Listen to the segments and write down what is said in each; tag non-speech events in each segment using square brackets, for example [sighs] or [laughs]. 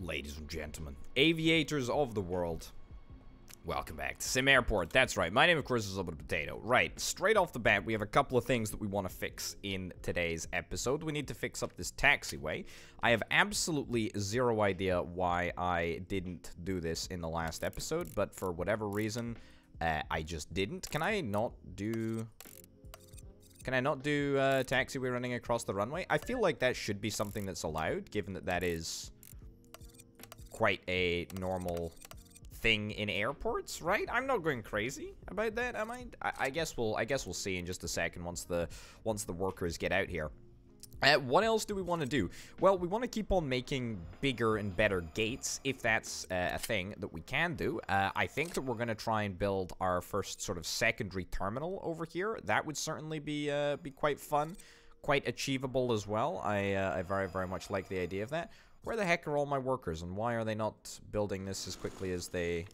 Ladies and gentlemen, aviators of the world, welcome back to SimAirport. That's right, my name of course is Orbital Potato. Right, straight off the bat, we have a couple of things that we want to fix in today's episode. We need to fix up this taxiway. I have absolutely zero idea why I didn't do this in the last episode, but for whatever reason, uh, I just didn't. Can I not do... Can I not do uh, taxiway running across the runway? I feel like that should be something that's allowed, given that that is quite a normal thing in airports, right? I'm not going crazy about that, am I? I, I guess we'll I guess we'll see in just a second once the once the workers get out here. Uh, what else do we want to do? Well, we want to keep on making bigger and better gates, if that's uh, a thing that we can do. Uh, I think that we're going to try and build our first sort of secondary terminal over here. That would certainly be uh, be quite fun, quite achievable as well. I, uh, I very, very much like the idea of that. Where the heck are all my workers, and why are they not building this as quickly as they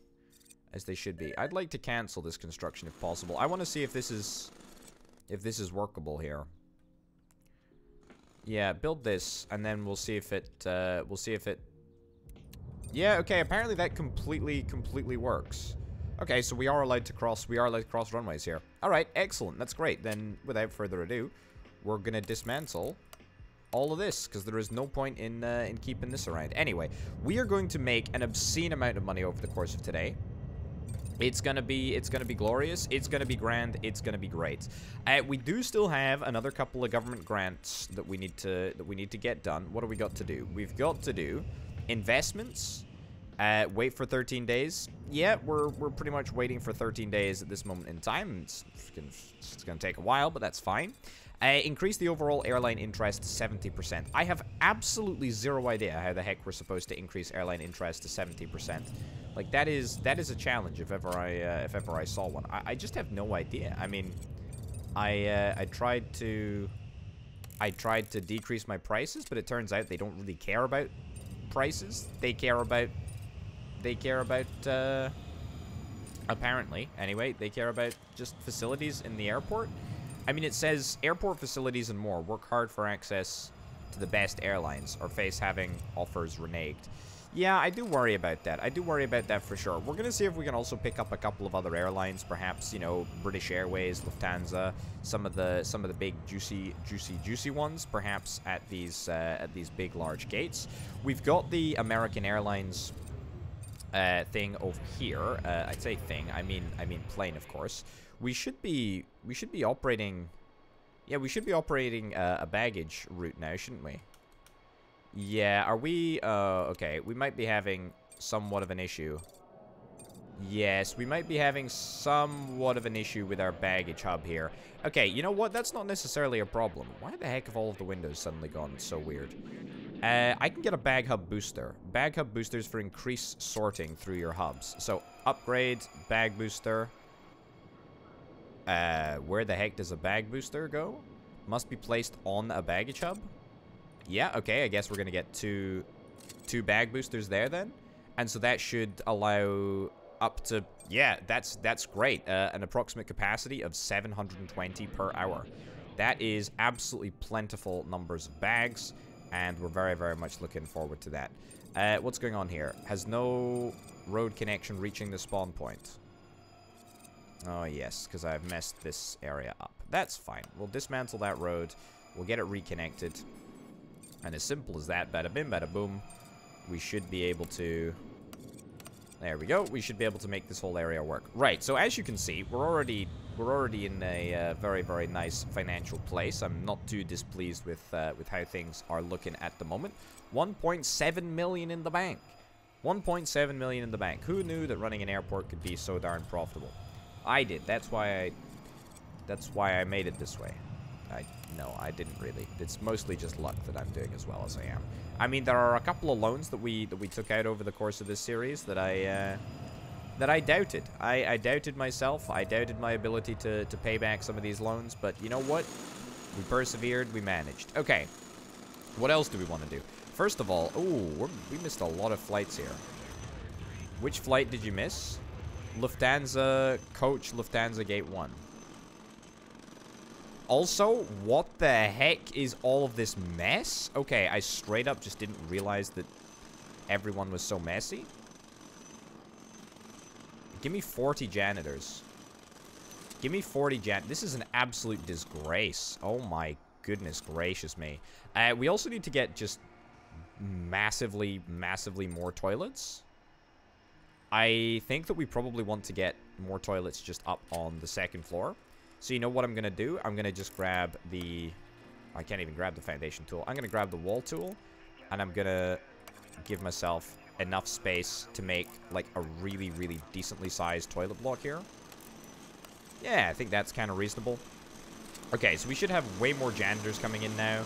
as they should be? I'd like to cancel this construction if possible. I want to see if this is if this is workable here. Yeah, build this, and then we'll see if it, uh, we'll see if it... Yeah, okay, apparently that completely, completely works. Okay, so we are allowed to cross, we are allowed to cross runways here. Alright, excellent, that's great. Then, without further ado, we're gonna dismantle all of this, because there is no point in, uh, in keeping this around. Anyway, we are going to make an obscene amount of money over the course of today. It's gonna be it's gonna be glorious. It's gonna be grand. It's gonna be great. Uh, we do still have another couple of government grants that we need to that we need to get done. What do we got to do? We've got to do investments. Uh, wait for 13 days. Yeah, we're we're pretty much waiting for 13 days at this moment in time. It's, it's gonna take a while, but that's fine. Uh, increase the overall airline interest to 70%. I have absolutely zero idea how the heck we're supposed to increase airline interest to 70%. Like that is that is a challenge if ever I uh, if ever I saw one. I, I, just have no idea. I mean, I uh, I tried to I tried to decrease my prices, but it turns out they don't really care about prices. They care about they care about uh, apparently anyway they care about just facilities in the airport. I mean, it says airport facilities and more work hard for access to the best airlines or face having offers reneged. Yeah, I do worry about that. I do worry about that for sure. We're going to see if we can also pick up a couple of other airlines, perhaps, you know, British Airways, Lufthansa, some of the some of the big juicy juicy juicy ones, perhaps at these uh, at these big large gates. We've got the American Airlines uh, thing over here. Uh, I'd say thing. I mean I mean plane, of course. We should be we should be operating Yeah, we should be operating a baggage route now, shouldn't we? Yeah, are we... Uh, okay, we might be having somewhat of an issue. Yes, we might be having somewhat of an issue with our baggage hub here. Okay, you know what? That's not necessarily a problem. Why the heck have all of the windows suddenly gone so weird? Uh, I can get a bag hub booster. Bag hub boosters for increased sorting through your hubs. So, upgrade, bag booster. Uh, where the heck does a bag booster go? Must be placed on a baggage hub? Yeah, okay, I guess we're to get two, two bag boosters there then. And so that should allow up to, yeah, that's that's great. Uh, an approximate capacity of 720 per hour. That is absolutely plentiful numbers of bags, and we're very, very much looking forward to that. Uh, what's going on here? Has no road connection reaching the spawn point. Oh, yes, because I've messed this area up. That's fine. We'll dismantle that road. We'll get it reconnected. And as simple as that, bada bim, bada boom, we should be able to... There we go. We should be able to make this whole area work. Right, so as you can see, we're already we're already in a uh, very, very nice financial place. I'm not too displeased with uh, with how things are looking at the moment. 1.7 million in the bank. 1.7 million in the bank. Who knew that running an airport could be so darn profitable? I did. That's why I that's why I made it this way. I no, I didn't really. It's mostly just luck that I'm doing as well as I am. I mean, there are a couple of loans that we that we took out over the course of this series that I uh, that I doubted. I, I doubted myself. I doubted my ability to to pay back some of these loans. But you know what? We persevered. We managed. Okay. What else do we want to do? First of all, ooh, we missed a lot of flights here. Which flight did you miss? Lufthansa Coach Lufthansa Gate 1. Also, what the heck is all of this mess? Okay, I straight up just didn't realize that everyone was so messy. Give me 40 janitors. Give me 40 jan- This is an absolute disgrace. Oh my goodness gracious me. Uh, we also need to get just massively, massively more toilets. I think that we probably want to get more toilets just up on the second floor. So you know what I'm going to do? I'm going to just grab the... I can't even grab the foundation tool. I'm going to grab the wall tool. And I'm going to give myself enough space to make like a really, really decently sized toilet block here. Yeah, I think that's kind of reasonable. Okay, so we should have way more janitors coming in now,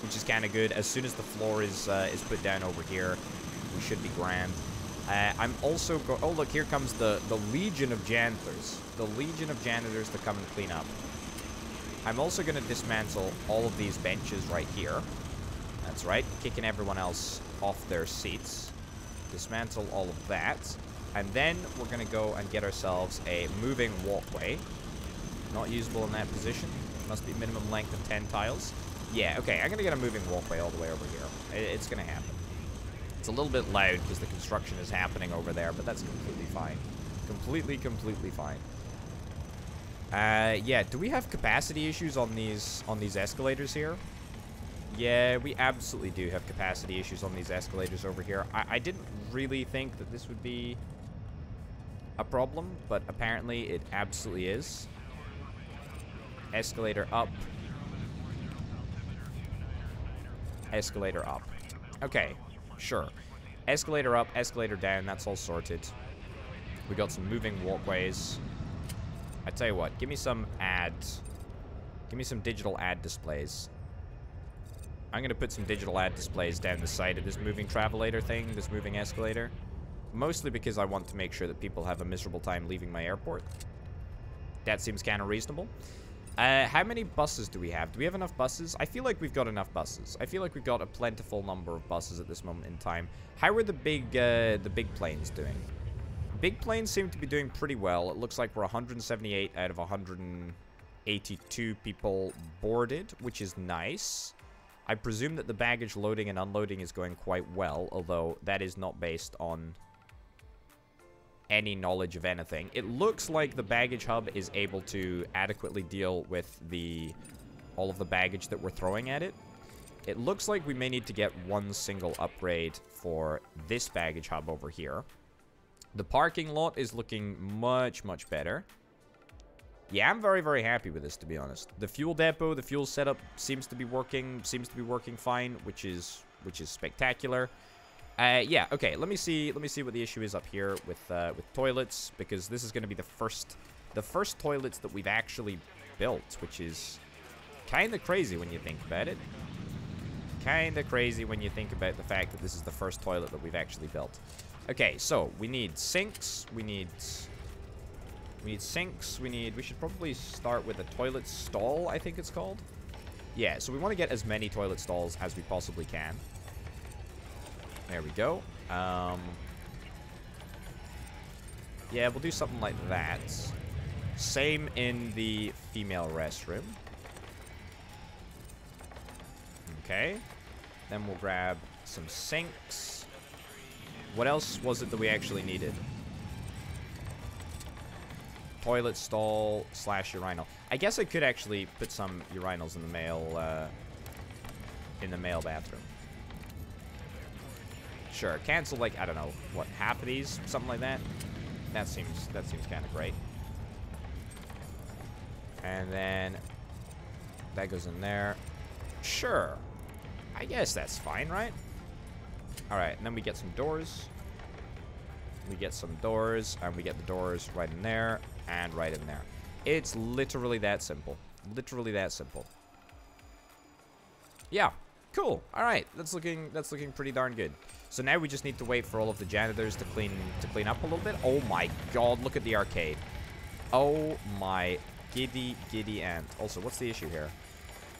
which is kind of good. As soon as the floor is uh, is put down over here, we should be grand. Uh, I'm also go- Oh, look, here comes the, the Legion of Janitors. The Legion of Janitors to come and clean up. I'm also going to dismantle all of these benches right here. That's right, kicking everyone else off their seats. Dismantle all of that. And then we're going to go and get ourselves a moving walkway. Not usable in that position. Must be minimum length of 10 tiles. Yeah, okay, I'm going to get a moving walkway all the way over here. It's going to happen. It's a little bit loud because the construction is happening over there, but that's completely fine. Completely, completely fine. Uh, yeah, do we have capacity issues on these on these escalators here? Yeah, we absolutely do have capacity issues on these escalators over here. I, I didn't really think that this would be a problem, but apparently it absolutely is. Escalator up. Escalator up. Okay, sure. Escalator up, escalator down, that's all sorted. We got some moving walkways. I tell you what, give me some ads. Give me some digital ad displays. I'm going to put some digital ad displays down the side of this moving travelator thing, this moving escalator. Mostly because I want to make sure that people have a miserable time leaving my airport. That seems kind of reasonable. Uh, how many buses do we have? Do we have enough buses? I feel like we've got enough buses. I feel like we've got a plentiful number of buses at this moment in time. How are the big, uh, the big planes doing? Big planes seem to be doing pretty well. It looks like we're 178 out of 182 people boarded, which is nice. I presume that the baggage loading and unloading is going quite well, although that is not based on any knowledge of anything. It looks like the baggage hub is able to adequately deal with the all of the baggage that we're throwing at it. It looks like we may need to get one single upgrade for this baggage hub over here. The parking lot is looking much, much better. Yeah, I'm very, very happy with this, to be honest. The fuel depot, the fuel setup seems to be working, seems to be working fine, which is, which is spectacular. Uh, yeah, okay, let me see, let me see what the issue is up here with, uh, with toilets, because this is going to be the first, the first toilets that we've actually built, which is kind of crazy when you think about it. Kind of crazy when you think about the fact that this is the first toilet that we've actually built. Okay, so we need sinks, we need we need sinks. We need... We should probably start with a toilet stall, I think it's called. Yeah, so we want to get as many toilet stalls as we possibly can. There we go. Um, yeah, we'll do something like that. Same in the female restroom. Okay. Then we'll grab some sinks. What else was it that we actually needed? toilet stall slash urinal. I guess I could actually put some urinals in the male, uh, in the male bathroom. Sure, cancel like, I don't know, what, half of these? Something like that? That seems, that seems kind of great. And then that goes in there. Sure. I guess that's fine, right? Alright, and then we get some doors. We get some doors, and we get the doors right in there and right in there. It's literally that simple. Literally that simple. Yeah, cool. All right, that's looking that's looking pretty darn good. So now we just need to wait for all of the janitors to clean to clean up a little bit. Oh my god, look at the arcade. Oh my giddy giddy ant. Also, what's the issue here?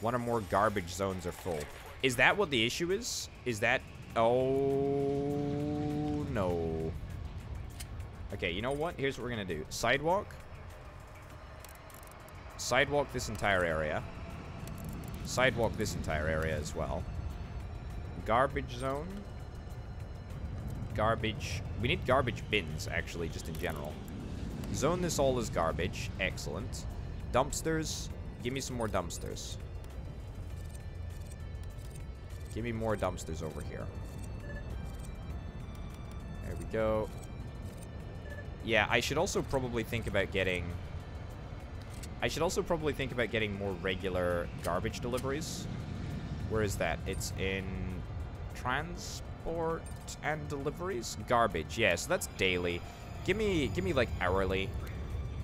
One or more garbage zones are full. Is that what the issue is? Is that Oh no. Okay, you know what? Here's what we're going to do. Sidewalk. Sidewalk this entire area. Sidewalk this entire area as well. Garbage zone. garbage. We need garbage bins, actually, just in general. Zone this all as garbage. Excellent. Dumpsters. Give me some more dumpsters. Give me more dumpsters over here. There we go. Yeah, I should also probably think about getting... I should also probably think about getting more regular garbage deliveries. Where is that? It's in transport and deliveries? Garbage, yeah, so that's daily. Give me, give me like hourly.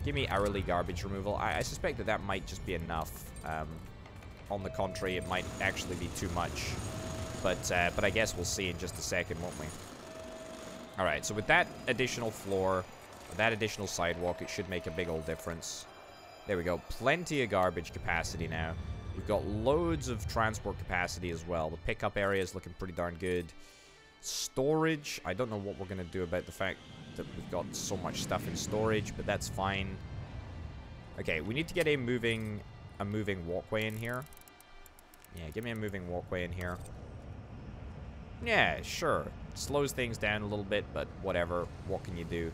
Give me hourly garbage removal. I, I suspect that that might just be enough. Um, on the contrary, it might actually be too much. But, uh, but I guess we'll see in just a second, won't we? Alright, so with that additional floor, that additional sidewalk, it should make a big old difference. There we go. Plenty of garbage capacity now. We've got loads of transport capacity as well. The pickup area is looking pretty darn good. Storage. I don't know what we're going to do about the fact that we've got so much stuff in storage, but that's fine. Okay, we need to get a moving a moving walkway in here. Yeah, give me a moving walkway in here. Yeah, sure. Slows things down a little bit, but whatever. What can you do?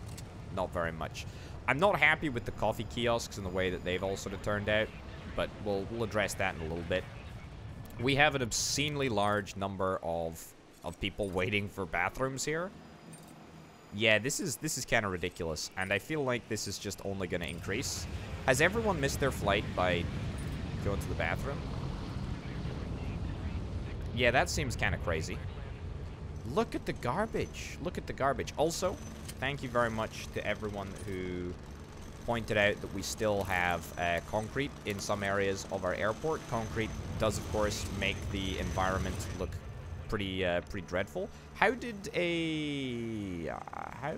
Not very much. I'm not happy with the coffee kiosks and the way that they've all sort of turned out, but we'll, we'll address that in a little bit. We have an obscenely large number of, of people waiting for bathrooms here. Yeah, this is this is kind of ridiculous, and I feel like this is just only going to increase. Has everyone missed their flight by going to the bathroom? Yeah, that seems kind of crazy. Look at the garbage. Look at the garbage. Also, thank you very much to everyone who pointed out that we still have uh, concrete in some areas of our airport. Concrete does, of course, make the environment look pretty uh, pretty dreadful. How did a... Uh, how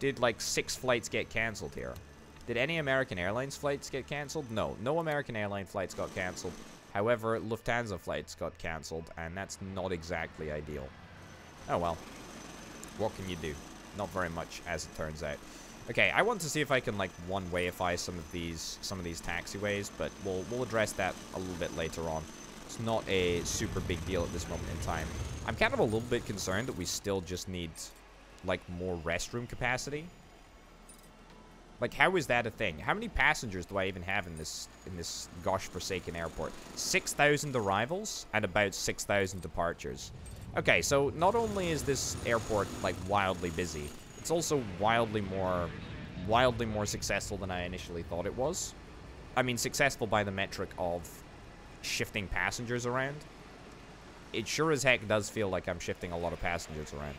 did, like, six flights get cancelled here? Did any American Airlines flights get cancelled? No, no American airline flights got cancelled. However, Lufthansa flights got cancelled, and that's not exactly ideal. Oh well. What can you do? Not very much, as it turns out. Okay, I want to see if I can, like, one-wayify some of these some of these taxiways, but we'll, we'll address that a little bit later on. It's not a super big deal at this moment in time. I'm kind of a little bit concerned that we still just need, like, more restroom capacity. Like, how is that a thing? How many passengers do I even have in this in this gosh-forsaken airport? 6,000 arrivals and about 6,000 departures. Okay, so not only is this airport, like, wildly busy, it's also wildly more, wildly more successful than I initially thought it was. I mean, successful by the metric of shifting passengers around. It sure as heck does feel like I'm shifting a lot of passengers around.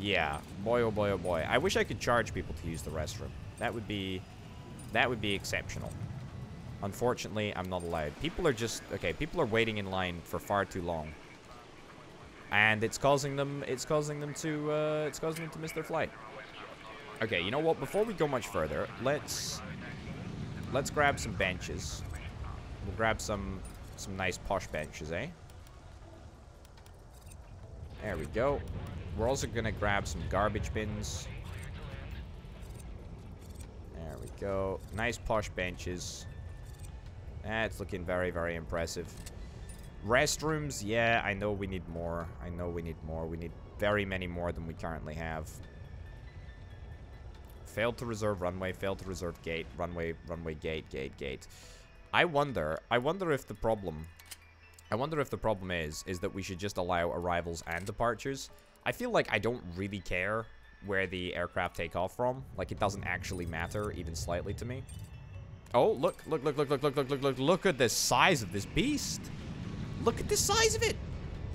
Yeah, boy oh boy oh boy. I wish I could charge people to use the restroom. That would be that would be exceptional. Unfortunately, I'm not allowed. People are just okay, people are waiting in line for far too long. And it's causing them it's causing them to uh, it's causing them to miss their flight. Okay, you know what? Before we go much further, let's let's grab some benches. We'll grab some some nice posh benches, eh? There we go. We're also going to grab some garbage bins. There we go. Nice posh benches. Eh, That's looking very, very impressive. Restrooms, yeah, I know we need more. I know we need more. We need very many more than we currently have. Failed to reserve runway, failed to reserve gate, runway, runway, gate, gate, gate. I wonder, I wonder if the problem, I wonder if the problem is, is that we should just allow arrivals and departures. I feel like I don't really care where the aircraft take off from. Like, it doesn't actually matter, even slightly to me. Oh, look, look, look, look, look, look, look, look, look, look at the size of this beast. Look at the size of it.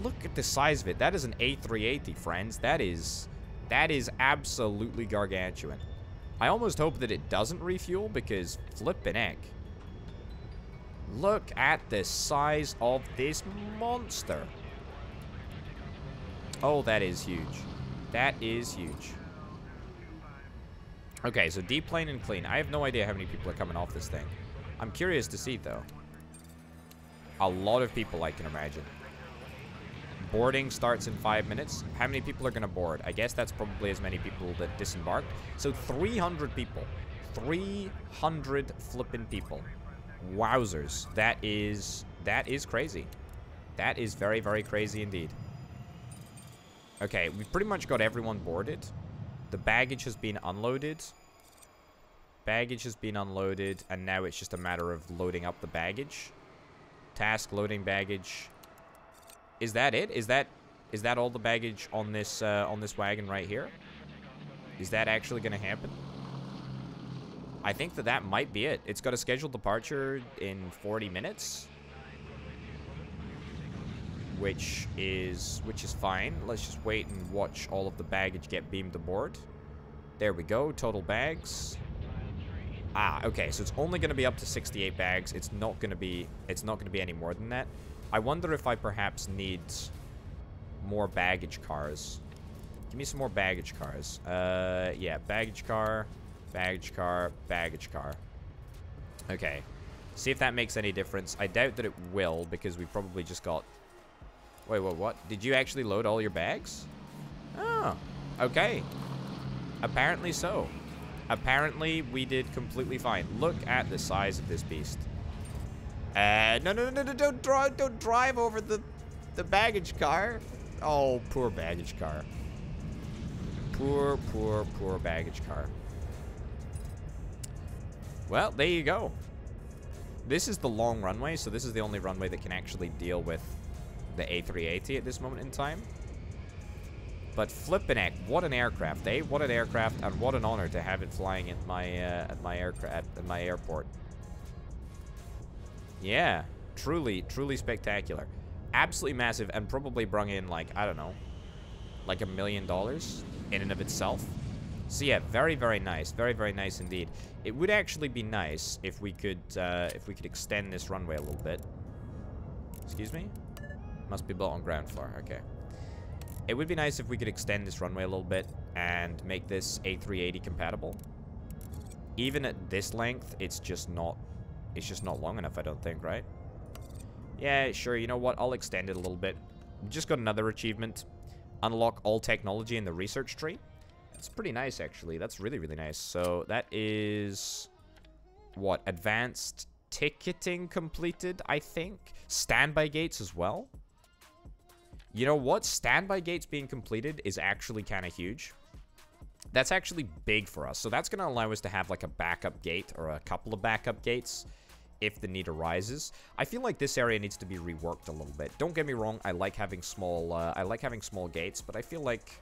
Look at the size of it. That is an A380, friends. That is, that is absolutely gargantuan. I almost hope that it doesn't refuel because flippin' heck. Look at the size of this monster. Oh, that is huge. That is huge. Okay, so deplane and clean. I have no idea how many people are coming off this thing. I'm curious to see, though. A lot of people, I can imagine. Boarding starts in five minutes. How many people are going to board? I guess that's probably as many people that disembarked. So 300 people. 300 flippin' people. Wowzers. That is... That is crazy. That is very, very crazy indeed. Okay, we've pretty much got everyone boarded. The baggage has been unloaded. Baggage has been unloaded, and now it's just a matter of loading up the baggage. Task loading baggage. Is that it? Is that is that all the baggage on this uh, on this wagon right here? Is that actually going to happen? I think that that might be it. It's got a scheduled departure in 40 minutes. Which is which is fine. Let's just wait and watch all of the baggage get beamed aboard. There we go. Total bags. Ah, okay. So it's only going to be up to 68 bags. It's not going to be it's not going to be any more than that. I wonder if I perhaps need more baggage cars. Give me some more baggage cars. Uh, yeah, baggage car, baggage car, baggage car. Okay. See if that makes any difference. I doubt that it will because we probably just got... Wait, what, what? Did you actually load all your bags? Oh, okay. Apparently so. Apparently we did completely fine. Look at the size of this beast. Uh, no, no, no, no, don't drive, don't drive over the, the baggage car. Oh, poor baggage car. Poor, poor, poor baggage car. Well, there you go. This is the long runway, so this is the only runway that can actually deal with the A380 at this moment in time. But flippin' heck, what an aircraft, eh? What an aircraft, and what an honor to have it flying at my uh, at my aircraft at my airport. Yeah, truly, truly spectacular absolutely massive and probably brung in like, I don't know, like a million dollars in and of itself. So yeah, very, very nice. Very, very nice indeed. It would actually be nice if we could, uh, if we could extend this runway a little bit. Excuse me? Must be built on ground floor. Okay. It would be nice if we could extend this runway a little bit and make this A380 compatible. Even at this length, it's just not, it's just not long enough, I don't think, right? Yeah, sure, you know what? I'll extend it a little bit. Just got another achievement. Unlock all technology in the research tree. That's pretty nice, actually. That's really, really nice. So that is... What? Advanced ticketing completed, I think? Standby gates as well? You know what? Standby gates being completed is actually kind of huge. That's actually big for us. So that's going to allow us to have like a backup gate or a couple of backup gates if the need arises. I feel like this area needs to be reworked a little bit. Don't get me wrong, I like having small, uh, I like having small gates, but I feel like,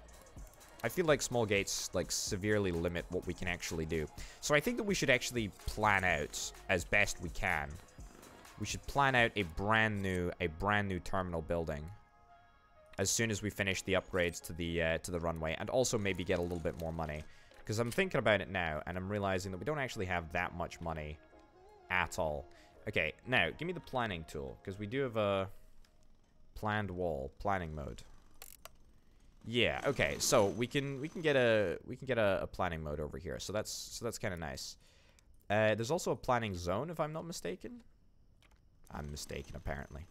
I feel like small gates, like, severely limit what we can actually do. So I think that we should actually plan out as best we can. We should plan out a brand new, a brand new terminal building as soon as we finish the upgrades to the, uh, to the runway, and also maybe get a little bit more money. Because I'm thinking about it now, and I'm realizing that we don't actually have that much money at all. Okay, now, give me the planning tool, because we do have a planned wall, planning mode. Yeah, okay, so we can we can get a we can get a, a planning mode over here. So that's so that's kind of nice. Uh, there's also a planning zone, if I'm not mistaken. I'm mistaken, apparently.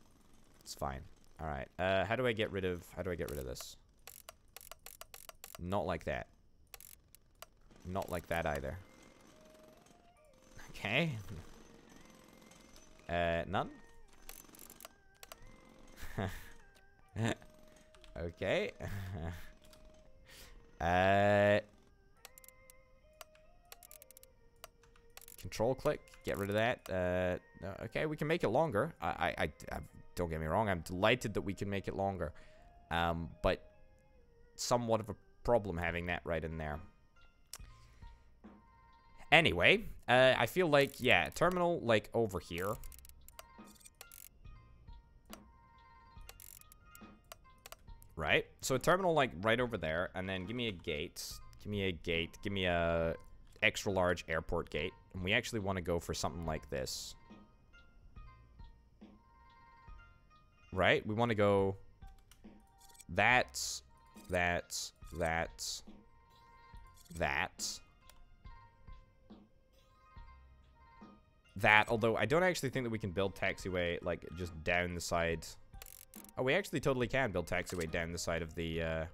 It's fine. All right. Uh, how do I get rid of how do I get rid of this? Not like that. Not like that either. [laughs] Okay. Uh, none? [laughs] okay. [laughs] uh, control click, get rid of that. Uh, okay, we can make it longer. I, I, I, don't get me wrong. I'm delighted that we can make it longer. Um, but somewhat of a problem having that right in there. Anyway, uh, I feel like, yeah, terminal, like, over here. Right? So a terminal, like, right over there, and then give me a gate. Give me a gate. Give me a extra large airport gate. And we actually want to go for something like this. Right? We want to go... That's... That's... That's... That... that, although I don't actually think that we can build taxiway, like, just down the side. Oh, we actually totally can build taxiway down the side of the, uh,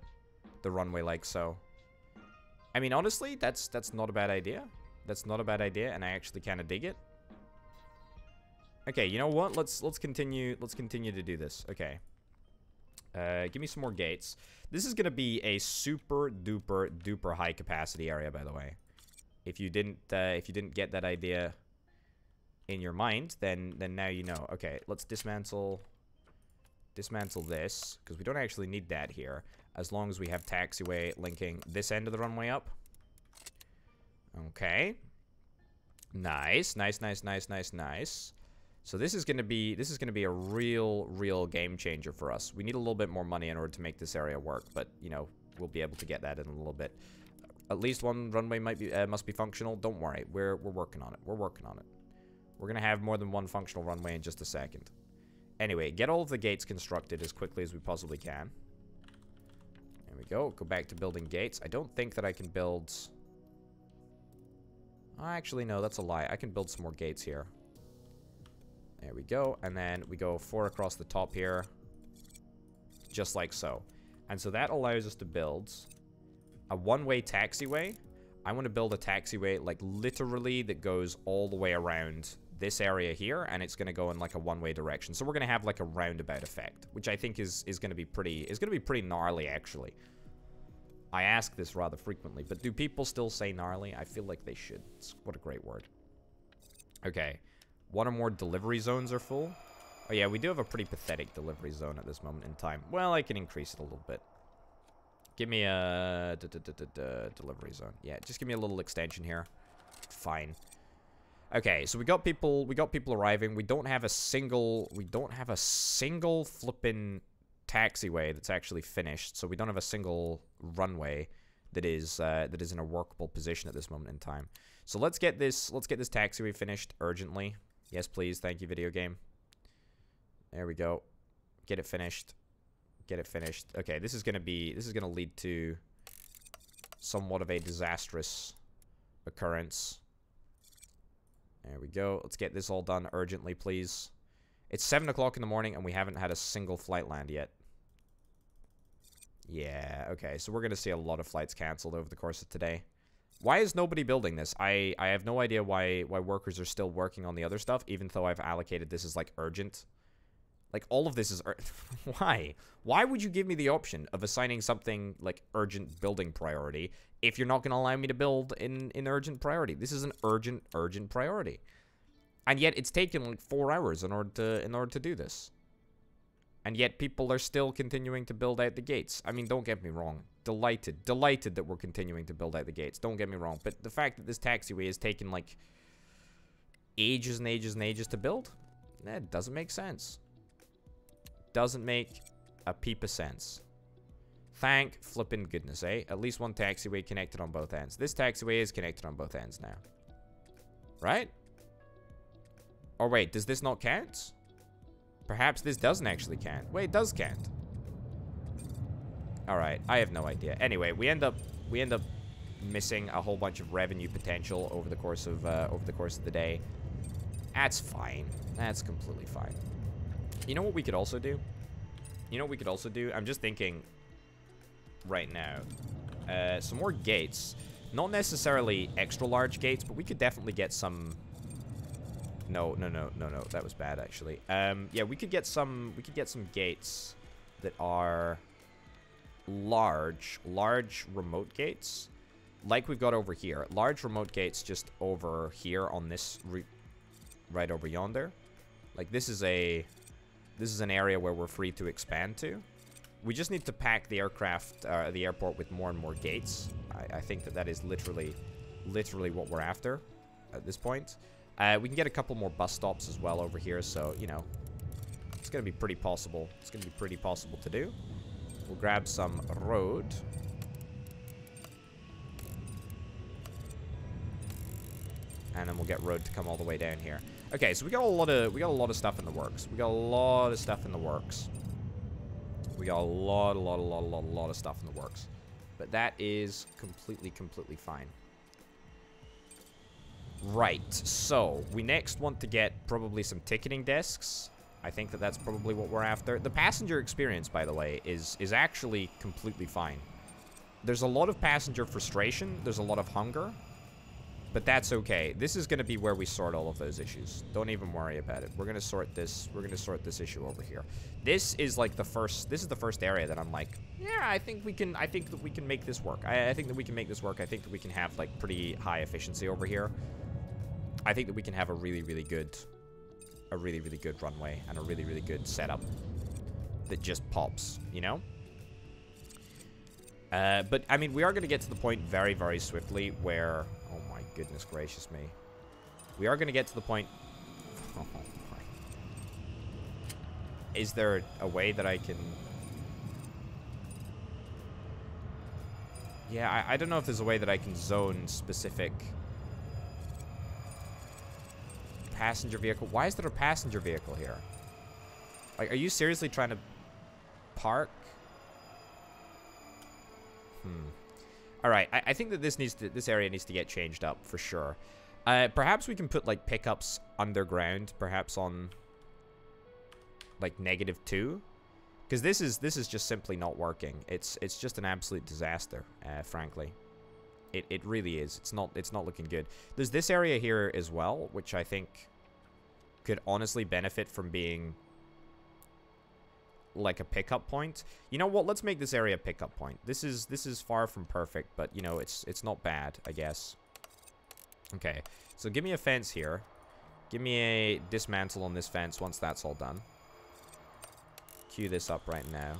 the runway like so. I mean, honestly, that's, that's not a bad idea. That's not a bad idea, and I actually kind of dig it. Okay, you know what? Let's, let's continue, let's continue to do this. Okay. Uh, give me some more gates. This is going to be a super duper duper high capacity area, by the way. If you didn't, uh, if you didn't get that idea in your mind, then then now you know. Okay, let's dismantle, dismantle this because we don't actually need that here. As long as we have taxiway linking this end of the runway up. Okay. Nice, nice, nice, nice, nice, nice. So this is going to be this is going to be a real real game changer for us. We need a little bit more money in order to make this area work, but you know, we'll be able to get that in a little bit. At least one runway might be uh, must be functional. Don't worry. We're we're working on it. We're working on it. We're going to have more than one functional runway in just a second. Anyway, get all of the gates constructed as quickly as we possibly can. There we go. Go back to building gates. I don't think that I can build... Actually, no, that's a lie. I can build some more gates here. There we go. And then we go four across the top here. Just like so. And so that allows us to build a one-way taxiway. I want to build a taxiway, like, literally that goes all the way around this area here, and it's going to go in, like, a one-way direction. So we're going to have, like, a roundabout effect, which I think is, is going to be pretty, is going to be pretty gnarly, actually. I ask this rather frequently, but do people still say gnarly? I feel like they should. It's, what a great word. Okay. One or more delivery zones are full. Oh yeah, we do have a pretty pathetic delivery zone at this moment in time. Well, I can increase it a little bit. Give me a delivery zone. Yeah, just give me a little extension here. Fine. Okay, so we got people we got people arriving. We don't have a single we don't have a single flippin' taxiway that's actually finished. So we don't have a single runway that is uh, that is in a workable position at this moment in time. So let's get this let's get this taxiway finished urgently. Yes, please. Thank you, video game. There we go. Get it finished. Get it finished. Okay, this is gonna be this is gonna lead to somewhat of a disastrous occurrence. There we go. Let's get this all done urgently, please. It's 7 o'clock in the morning, and we haven't had a single flight land yet. Yeah, okay. So we're going to see a lot of flights canceled over the course of today. Why is nobody building this? I, I have no idea why, why workers are still working on the other stuff, even though I've allocated this as, like, urgent. Like, all of this is... [laughs] why? Why would you give me the option of assigning something, like, urgent building priority if you're not going to allow me to build in, in urgent priority? This is an urgent, urgent priority. And yet, it's taken, like, four hours in order to, in order to do this. And yet people are still continuing to build out the gates. I mean, don't get me wrong. Delighted. Delighted that we're continuing to build out the gates. Don't get me wrong. But the fact that this taxiway has taken, like, ages and ages and ages to build, that doesn't make sense. Doesn't make a peep of sense. Thank flippin' goodness, eh? At least one taxiway connected on both ends. This taxiway is connected on both ends now. Right? Or wait, does this not count? Perhaps this doesn't actually count. Wait, it does count. Alright, I have no idea. Anyway, we end up we end up missing a whole bunch of revenue potential over the course of uh, over the course of the day. That's fine. That's completely fine. You know what we could also do? You know what we could also do? I'm just thinking right now. Uh, some more gates. Not necessarily extra large gates, but we could definitely get some no, no, no, no, no. That was bad, actually. Um, yeah, we could get some. We could get some gates that are large, large remote gates, like we've got over here. Large remote gates just over here on this right over yonder. Like this is a this is an area where we're free to expand to. We just need to pack the aircraft, uh, the airport with more and more gates. I, I think that that is literally, literally what we're after at this point. Uh, we can get a couple more bus stops as well over here, so, you know, it's going to be pretty possible. It's going to be pretty possible to do. We'll grab some road. And then we'll get road to come all the way down here. Okay, so we got a lot of we got a lot of stuff in the works. We got a lot of stuff in the works. We got a lot, a lot, a lot, a lot, a lot of stuff in the works. But that is completely, completely fine. Right, so we next want to get probably some ticketing desks. I think that that's probably what we're after. The passenger experience, by the way, is, is actually completely fine. There's a lot of passenger frustration. There's a lot of hunger. But that's okay. This is going to be where we sort all of those issues. Don't even worry about it. We're going to sort this. We're going to sort this issue over here. This is like the first. This is the first area that I'm like, yeah, I think we can. I think that we can make this work. I, I think that we can make this work. I think that we can have like pretty high efficiency over here. I think that we can have a really, really good, a really, really good runway and a really, really good setup that just pops. You know. Uh, but I mean, we are going to get to the point very, very swiftly where Oh, my goodness gracious me. We are going to get to the point... [laughs] Oh, Is there a way that I can... Yeah, I, I don't know if there's a way that I can zone specific passenger vehicle. Why is there a passenger vehicle here? Like, are you seriously trying to park? Hmm. All right, I, I, think that this needs to, this area needs to get changed up for sure. Uh, perhaps we can put like pickups underground, perhaps on like negative two, because this is this is just simply not working. It's it's just an absolute disaster, uh, frankly. It it really is. It's not it's not looking good. There's this area here as well, which I think could honestly benefit from being like a pickup point. You know what? Let's make this area a pickup point. This is this is far from perfect, but you know it's it's not bad, I guess. Okay, so give me a fence here. Give me a dismantle on this fence once that's all done. Cue this up right now.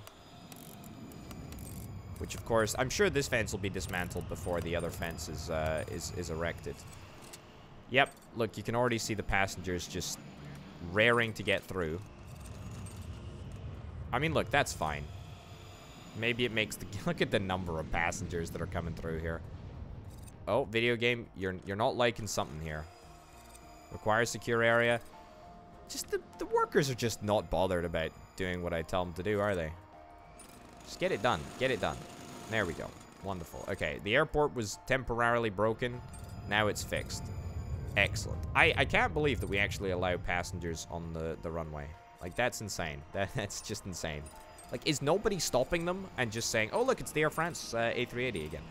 Which, of course, I'm sure this fence will be dismantled before the other fence is, uh, is, is erected. Yep, look, you can already see the passengers just raring to get through. I mean, look, that's fine. Maybe it makes the... [laughs] Look at the number of passengers that are coming through here. Oh, video game, you're you're not liking something here. Require secure area. Just the, the workers are just not bothered about doing what I tell them to do, are they? Just get it done. Get it done. There we go. Wonderful. Okay, the airport was temporarily broken. Now it's fixed. Excellent. I, I can't believe that we actually allow passengers on the, the runway. Like, that's insane. [laughs] That, that's just insane. Like, is nobody stopping them and just saying, oh, look, it's the Air France uh, A380 again.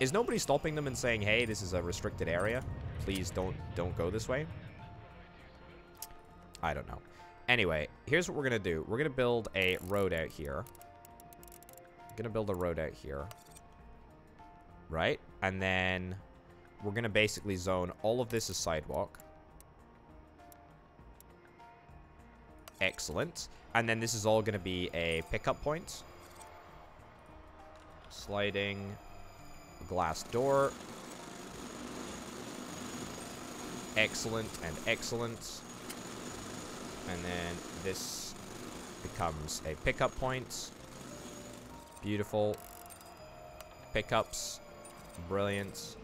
Is nobody stopping them and saying, hey, this is a restricted area? Please don't don't go this way? I don't know. Anyway, here's what we're going to do. We're going to build a road out here. To build a road out here. Right? And then we're to basically zone all of this as sidewalk. Excellent. And then this is all to be a pickup point. Sliding glass door. Excellent and excellent. And then this becomes a pickup point. Beautiful. Pickups. Brilliant.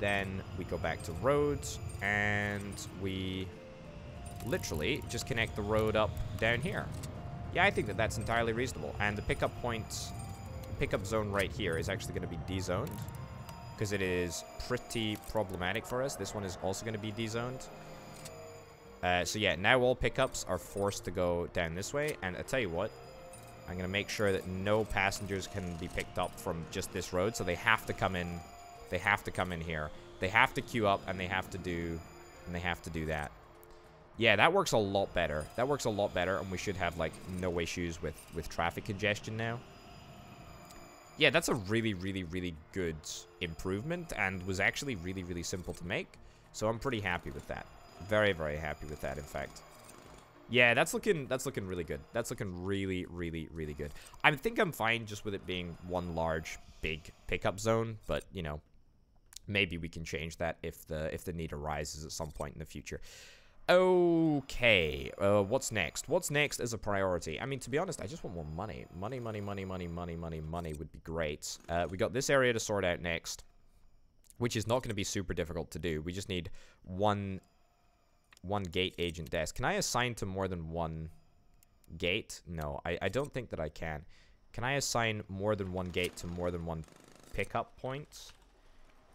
Then we go back to roads and we literally just connect the road up down here. Yeah, I think that that's entirely reasonable. And the pickup point, pickup zone right here is actually going to be D-zoned. Because it is pretty problematic for us. This one is also going to be D-zoned. Uh, so yeah, now all pickups are forced to go down this way. And I tell you what, I'm going to make sure that no passengers can be picked up from just this road. So they have to come in. They have to come in here. They have to queue up and they have to do, and they have to do that. Yeah, that works a lot better. That works a lot better, and we should have, like, no issues with, with traffic congestion now. Yeah, that's a really, really, really good improvement, and was actually really, really simple to make. So I'm pretty happy with that. Very, very happy with that, in fact. Yeah, that's looking that's looking really good. That's looking really, really, really good. I think I'm fine just with it being one large, big pickup zone, but, you know, maybe we can change that if the if the need arises at some point in the future. Okay, uh, what's next? What's next as a priority? I mean, to be honest, I just want more money. Money, money, money, money, money, money, money would be great. Uh, we got this area to sort out next, which is not going to be super difficult to do. We just need one, one gate agent desk. Can I assign to more than one gate? No, I, I don't think that I can. Can I assign more than one gate to more than one pickup point?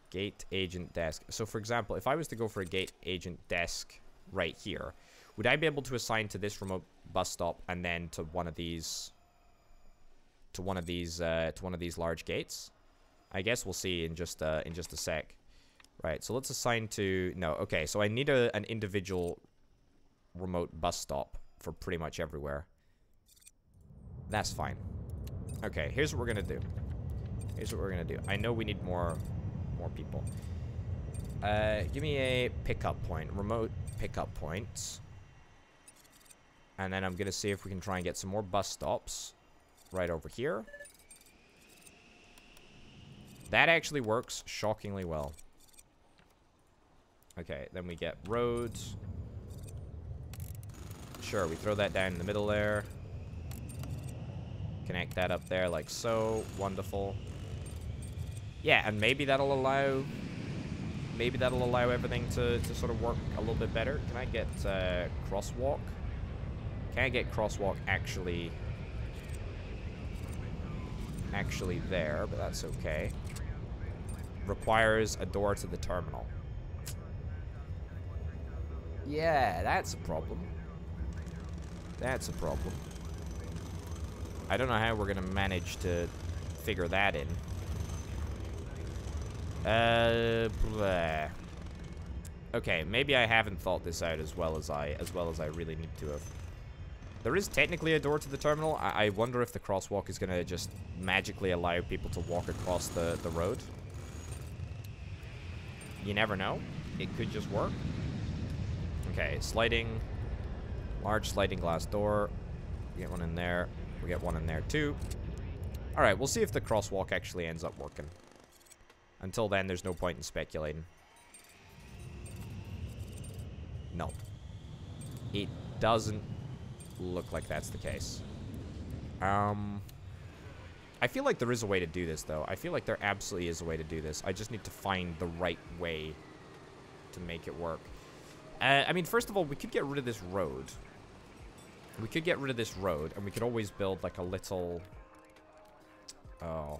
Gate agent desk. So, for example, if I was to go for a gate agent desk right here. Would I be able to assign to this remote bus stop and then to one of these to one of these uh, to one of these large gates? I guess we'll see in just uh, in just a sec. Right, so let's assign to... No, okay, so I need a, an individual remote bus stop for pretty much everywhere. That's fine. Okay, here's what we're gonna do. Here's what we're gonna do. I know we need more, more people. Uh, give me a pickup point, remote pickup points. And then I'm gonna see if we can try and get some more bus stops right over here. That actually works shockingly well. Okay, then we get roads. Sure, we throw that down in the middle there. Connect that up there like so. Wonderful. Yeah, and maybe that'll allow... Maybe that'll allow everything to, to sort of work a little bit better. Can I get uh, crosswalk? Can I get crosswalk actually... Actually there, but that's okay. Requires a door to the terminal. Yeah, that's a problem. That's a problem. I don't know how we're going to manage to figure that in. Uh, bleh. Okay, maybe I haven't thought this out as well as I as well as I really need to have. There is technically a door to the terminal. I, I wonder if the crosswalk is going to just magically allow people to walk across the, the road. You never know. It could just work. Okay, sliding. Large sliding glass door. We get one in there. We get one in there too. Alright, we'll see if the crosswalk actually ends up working. Until then, there's no point in speculating. No. It doesn't look like that's the case. Um... I feel like there is a way to do this, though. I feel like there absolutely is a way to do this. I just need to find the right way to make it work. Uh, I mean, first of all, we could get rid of this road. We could get rid of this road, and we could always build, like, a little... Oh.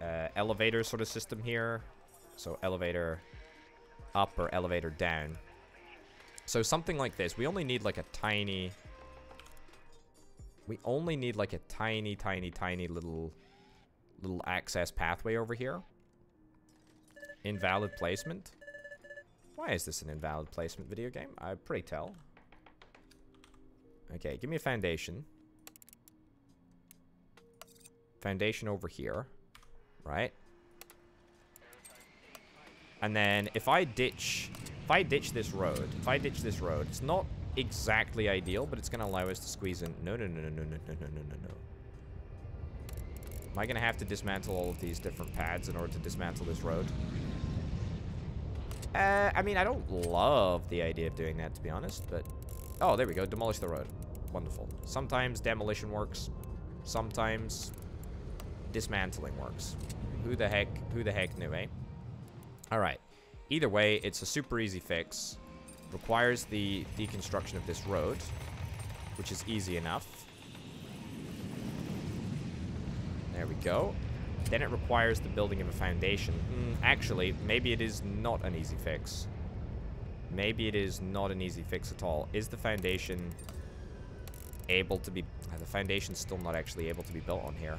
Uh, elevator sort of system here. So, elevator up or elevator down. So, something like this. We only need, like, a tiny... We only need like a tiny, tiny, tiny little little access pathway over here. Invalid placement. Why is this an invalid placement video game? I pray tell. Okay, give me a foundation. Foundation over here. Right? And then if I ditch if I ditch this road, if I ditch this road, it's not exactly ideal, but it's going to allow us to squeeze in. No, no, no, no, no, no, no, no, no, no. Am I going to have to dismantle all of these different pads in order to dismantle this road? Uh, I mean, I don't love the idea of doing that, to be honest, but... Oh, there we go. Demolish the road. Wonderful. Sometimes demolition works. Sometimes dismantling works. Who the heck, who the heck knew, eh? Alright. Either way, it's a super easy fix requires the deconstruction of this road, which is easy enough. There we go. Then it requires the building of a foundation. Mm, actually, maybe it is not an easy fix. Maybe it is not an easy fix at all. Is the foundation able to be... Uh, the foundation's still not actually able to be built on here.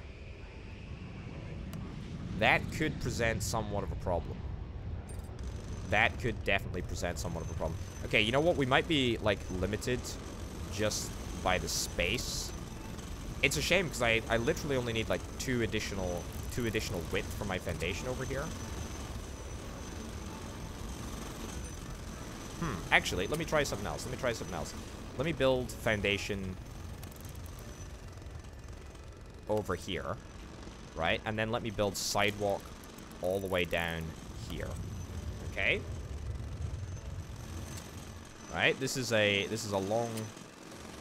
That could present somewhat of a problem that could definitely present somewhat of a problem. Okay, you know what? We might be, like, limited just by the space. It's a shame, because I, I literally only need, like, two additional, two additional width for my foundation over here. Hmm, actually, let me try something else. Let me try something else. Let me build foundation over here, right? And then let me build sidewalk all the way down here. Okay. Right, this is a this is a long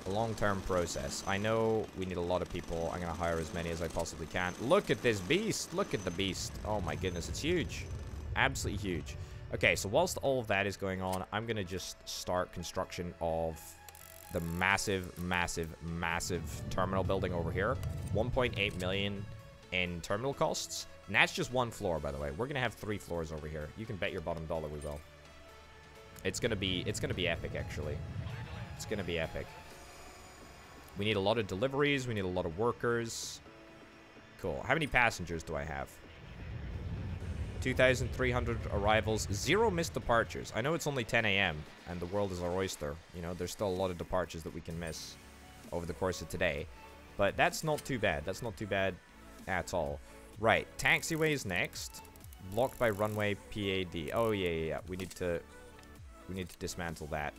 a long-term process. I know we need a lot of people. I'm gonna hire as many as I possibly can. Look at this beast. Look at the beast. Oh my goodness, it's huge. Absolutely huge. Okay, so whilst all of that is going on, I'm gonna just start construction of the massive, massive, massive terminal building over here. 1.8 million in terminal costs. And that's just one floor, by the way. We're going to have three floors over here. You can bet your bottom dollar we will. It's going to be, it's going to be epic, actually. It's going to be epic. We need a lot of deliveries. We need a lot of workers. Cool. How many passengers do I have? 2,300 arrivals, zero missed departures. I know it's only 10 a.m. and the world is our oyster. You know, there's still a lot of departures that we can miss over the course of today. But that's not too bad. That's not too bad at all. Right, taxiways next. Blocked by runway PAD. Oh, yeah, yeah, yeah. We need to, we need to dismantle that.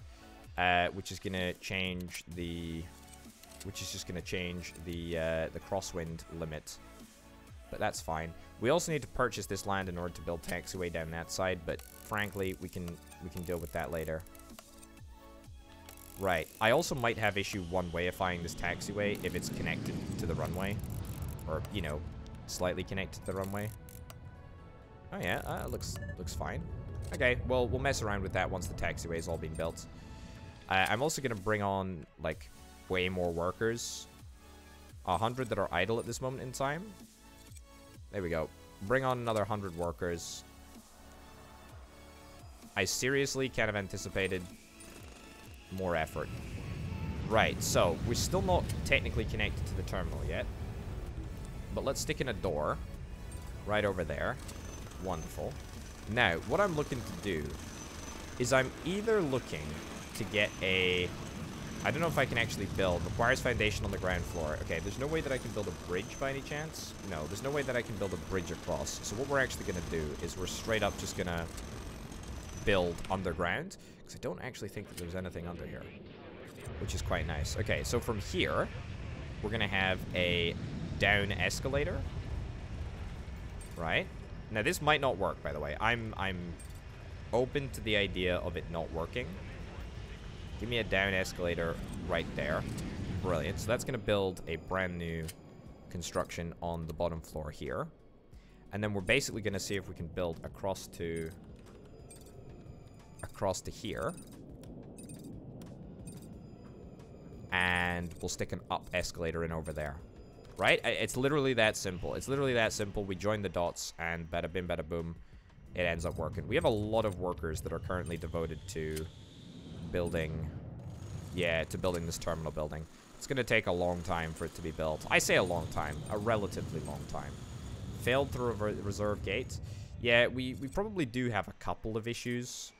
Uh, which is going to change the... Which is just going to change the, uh, the crosswind limit but that's fine. We also need to purchase this land in order to build taxiway down that side, but frankly, we can we can deal with that later. Right. I also might have issue one-wayifying this taxiway if it's connected to the runway. Or, you know, slightly connected to the runway. Oh yeah, uh, looks looks fine. Okay, well, we'll mess around with that once the taxiway's all been built. Uh, I'm also going to bring on, like, way more workers. A hundred that are idle at this moment in time. There we go. Bring on another 100 workers. I seriously can't have anticipated more effort. Right, so we're still not technically connected to the terminal yet. But let's stick in a door right over there. Wonderful. Now, what I'm looking to do is I'm either looking to get a I don't know if I can actually build. Requires foundation on the ground floor. Okay, there's no way that I can build a bridge by any chance. No, there's no way that I can build a bridge across. So what we're actually going to do is we're straight up just going to build underground. Because I don't actually think that there's anything under here. Which is quite nice. Okay, so from here, we're going to have a down escalator. Right? Now, this might not work, by the way. I'm, I'm open to the idea of it not working. Give me a down escalator right there. Brilliant. So that's going to build a brand new construction on the bottom floor here. And then we're basically going to see if we can build across to... Across to here. And we'll stick an up escalator in over there. Right? It's literally that simple. It's literally that simple. We join the dots and bada bim bada boom. It ends up working. We have a lot of workers that are currently devoted to building, yeah, to building this terminal building. It's going to take a long time for it to be built. I say a long time, a relatively long time. Failed through a reserve gate. Yeah, we, we probably do have a couple of issues.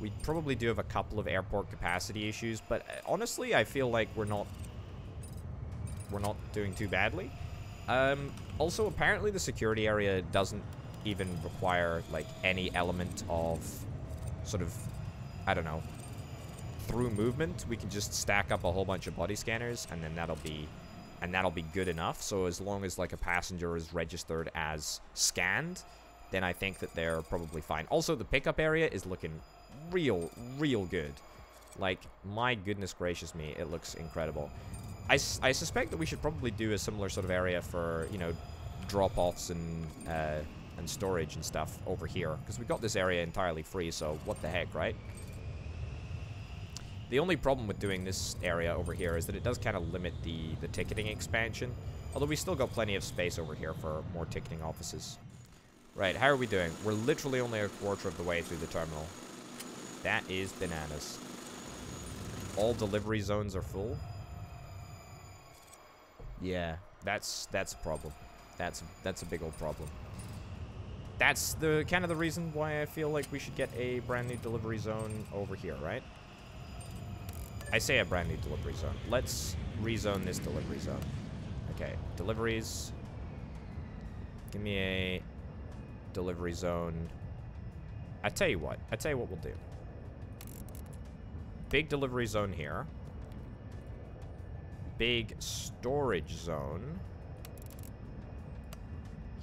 We probably do have a couple of airport capacity issues, but uh, honestly, I feel like we're not we're not doing too badly. Um, also, apparently the security area doesn't even require, like, any element of sort of I don't know, through movement, we can just stack up a whole bunch of body scanners, and then that'll be, and that'll be good enough. So as long as like a passenger is registered as scanned, then I think that they're probably fine. Also, the pickup area is looking real, real good. Like, my goodness gracious me, it looks incredible. I, I suspect that we should probably do a similar sort of area for, you know, drop-offs and, uh, and storage and stuff over here. Because we've got this area entirely free, so what the heck, right? The only problem with doing this area over here is that it does kind of limit the, the ticketing expansion. Although we still got plenty of space over here for more ticketing offices. Right, how are we doing? We're literally only a quarter of the way through the terminal. That is bananas. All delivery zones are full. Yeah, that's that's a problem. That's that's a big old problem. That's the kind of the reason why I feel like we should get a brand new delivery zone over here, right? I say a brand new delivery zone. Let's rezone this delivery zone. Okay, deliveries. Give me a delivery zone. I tell you what. I tell you what we'll do. Big delivery zone here. Big storage zone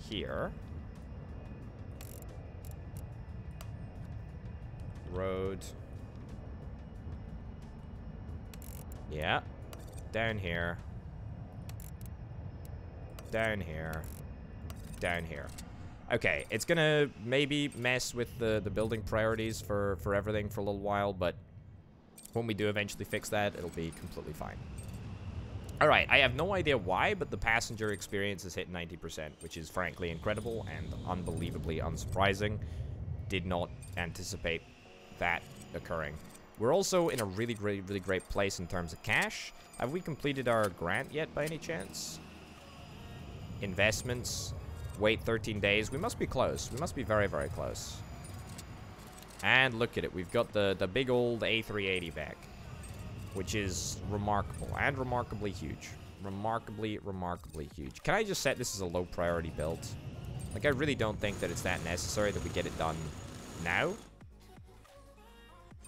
here. Road. Yeah. Down here. Down here. Down here. Okay, it's gonna maybe mess with the, the building priorities for, for everything for a little while, but when we do eventually fix that, it'll be completely fine. Alright, I have no idea why, but the passenger experience has hit 90%, which is frankly incredible and unbelievably unsurprising. Did not anticipate that occurring. We're also in a really great, really great place in terms of cash. Have we completed our grant yet by any chance? Investments. Wait 13 days. We must be close. We must be very, very close. And look at it. We've got the, the big old A380 back. Which is remarkable. And remarkably huge. Remarkably, remarkably huge. Can I just set this as a low priority build? Like, I really don't think that it's that necessary that we get it done now.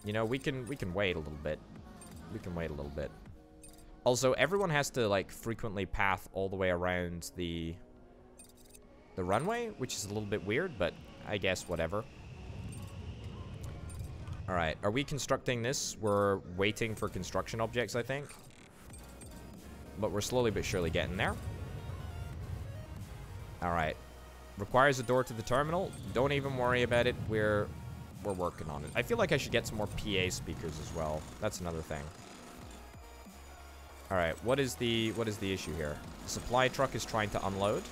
You know, we can we can wait a little bit. We can wait a little bit. Also, everyone has to, like, frequently path all the way around the the runway, which is a little bit weird, but I guess whatever. Alright, are we constructing this? We're waiting for construction objects, I think. But we're slowly but surely getting there. Alright. Requires a door to the terminal. Don't even worry about it. We're we're working on it. I feel like I should get some more PA speakers as well. That's another thing. Alright, what is the what is the issue here? The supply truck is trying to unload.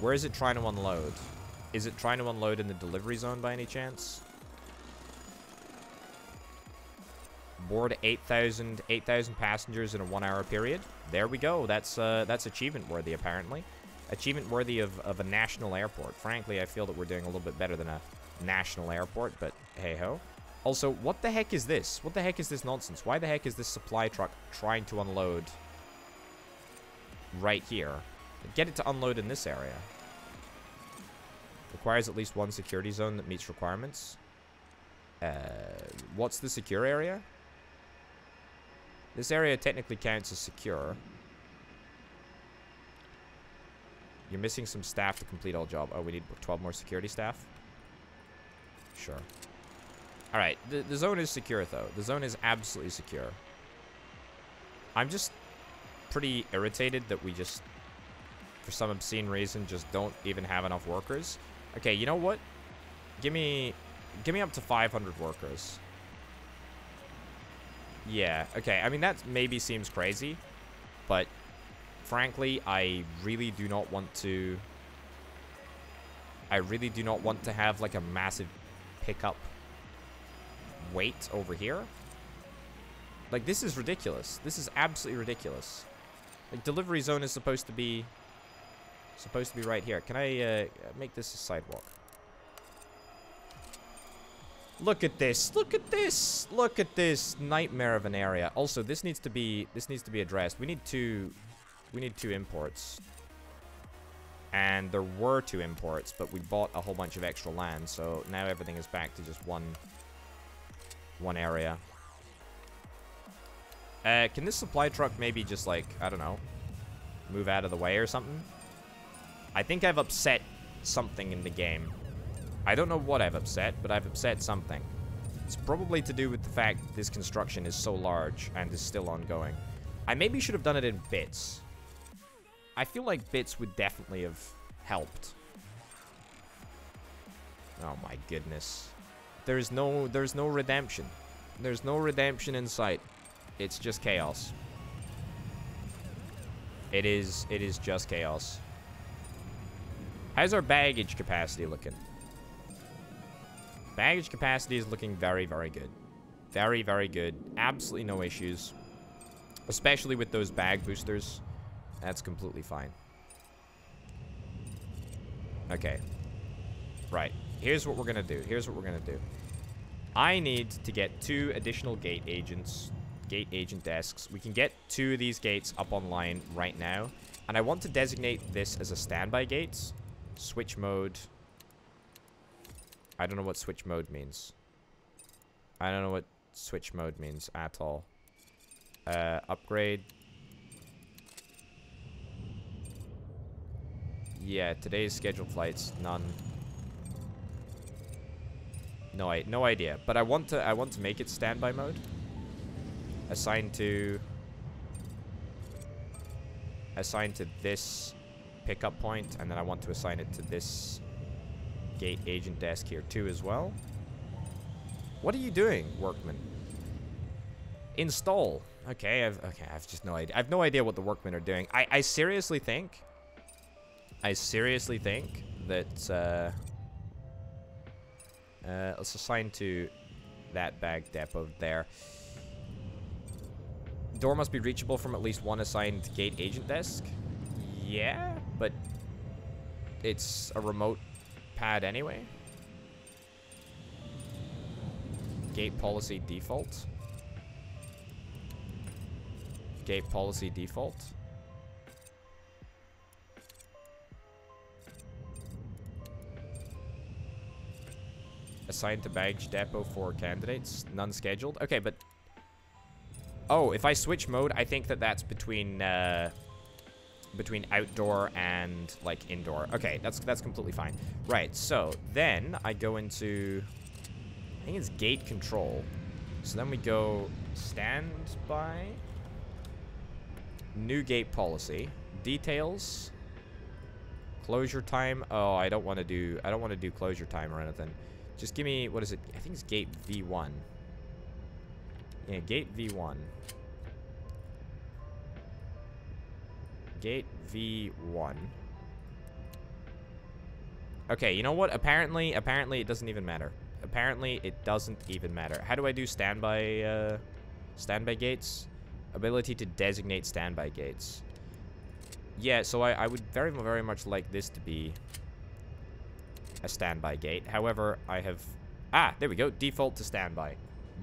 Where is it trying to unload? Is it trying to unload in the delivery zone by any chance? Board 8,000 8,000 passengers in a one hour period. There we go. That's uh, that's achievement worthy apparently. Achievement worthy of, of a national airport. Frankly, I feel that we're doing a little bit better than a national airport, but hey ho. Also, what the heck is this? What the heck is this nonsense? Why the heck is this supply truck trying to unload right here? Get it to unload in this area. Requires at least one security zone that meets requirements. Uh, what's the secure area? This area technically counts as secure. You're missing some staff to complete all job. Oh, we need 12 more security staff? Sure. Alright, the, the zone is secure, though. The zone is absolutely secure. I'm just pretty irritated that we just for some obscene reason, just don't even have enough workers. Okay, you know what? Give me, give me up to 500 workers. Yeah, okay. I mean, that maybe seems crazy, but frankly, I really do not want to... I really do not want to have, like, a massive pickup weight over here. Like, this is ridiculous. This is absolutely ridiculous. Like, delivery zone is supposed to be Supposed to be right here. Can I uh, make this a sidewalk? Look at this. Look at this. Look at this nightmare of an area. Also, this needs to be this needs to be addressed. We need two we need two imports. And there were two imports, but we bought a whole bunch of extra land, so now everything is back to just one one area. Uh, can this supply truck maybe just like, I don't know, move out of the way or something? I think I've upset something in the game. I don't know what I've upset, but I've upset something. It's probably to do with the fact this construction is so large and is still ongoing. I maybe should have done it in bits. I feel like bits would definitely have helped. Oh my goodness. There's no there's no redemption. There's no redemption in sight. It's just chaos. It is it is just chaos. How's our baggage capacity looking? Baggage capacity is looking very, very good. Very, very good. Absolutely no issues. Especially with those bag boosters. That's completely fine. Okay. Right. Here's what we're going to do. Here's what we're going to do. I need to get two additional gate agents. Gate agent desks. We can get two of these gates up online right now. And I want to designate this as a standby gate Switch mode. I don't know what switch mode means. I don't know what switch mode means at all. Uh, upgrade. Yeah, today's scheduled flights, none. No, I no idea. But I want to I want to make it standby mode. Assigned to assigned to this pickup point, and then I want to assign it to this gate agent desk here too as well. What are you doing, workman? Install. Okay, I've okay, I've just no idea. I've no idea what the workmen are doing. I, I seriously think I seriously think that uh, uh, let's assign to that bag depot there. Door must be reachable from at least one assigned gate agent desk. Yeah, but it's a remote pad anyway. Gate policy default. Gate policy default. Assigned to baggage depot for candidates. None scheduled. Okay, but... Oh, if I switch mode, I think that that's between... Uh, between outdoor and like indoor. Okay, that's that's completely fine. Right, so then I go into I think it's gate control. So then we go standby new gate policy, details, closure time. Oh, I don't want to do I don't want to do closure time or anything. Just give me what is it? I think it's gate V1. Yeah, gate V1. Gate V1. Okay, you know what? Apparently, apparently it doesn't even matter. Apparently it doesn't even matter. How do I do standby, uh, standby gates? Ability to designate standby gates. Yeah, so I, I would very, very much like this to be a standby gate. However, I have... Ah, there we go. Default to standby.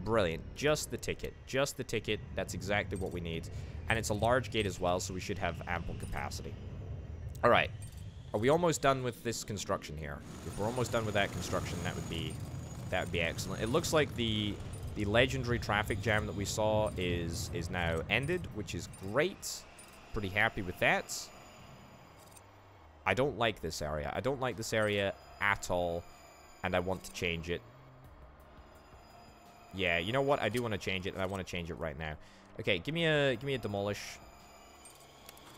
Brilliant. Just the ticket. Just the ticket. That's exactly what we need. And it's a large gate as well, so we should have ample capacity. All right. Are we almost done with this construction here? If we're almost done with that construction, that would be that would be excellent. It looks like the the legendary traffic jam that we saw is is now ended, which is great. Pretty happy with that. I don't like this area. I don't like this area at all, and I want to change it. Yeah, you know what? I do want to change it, and I want to change it right now. Okay, give me a give me a demolish.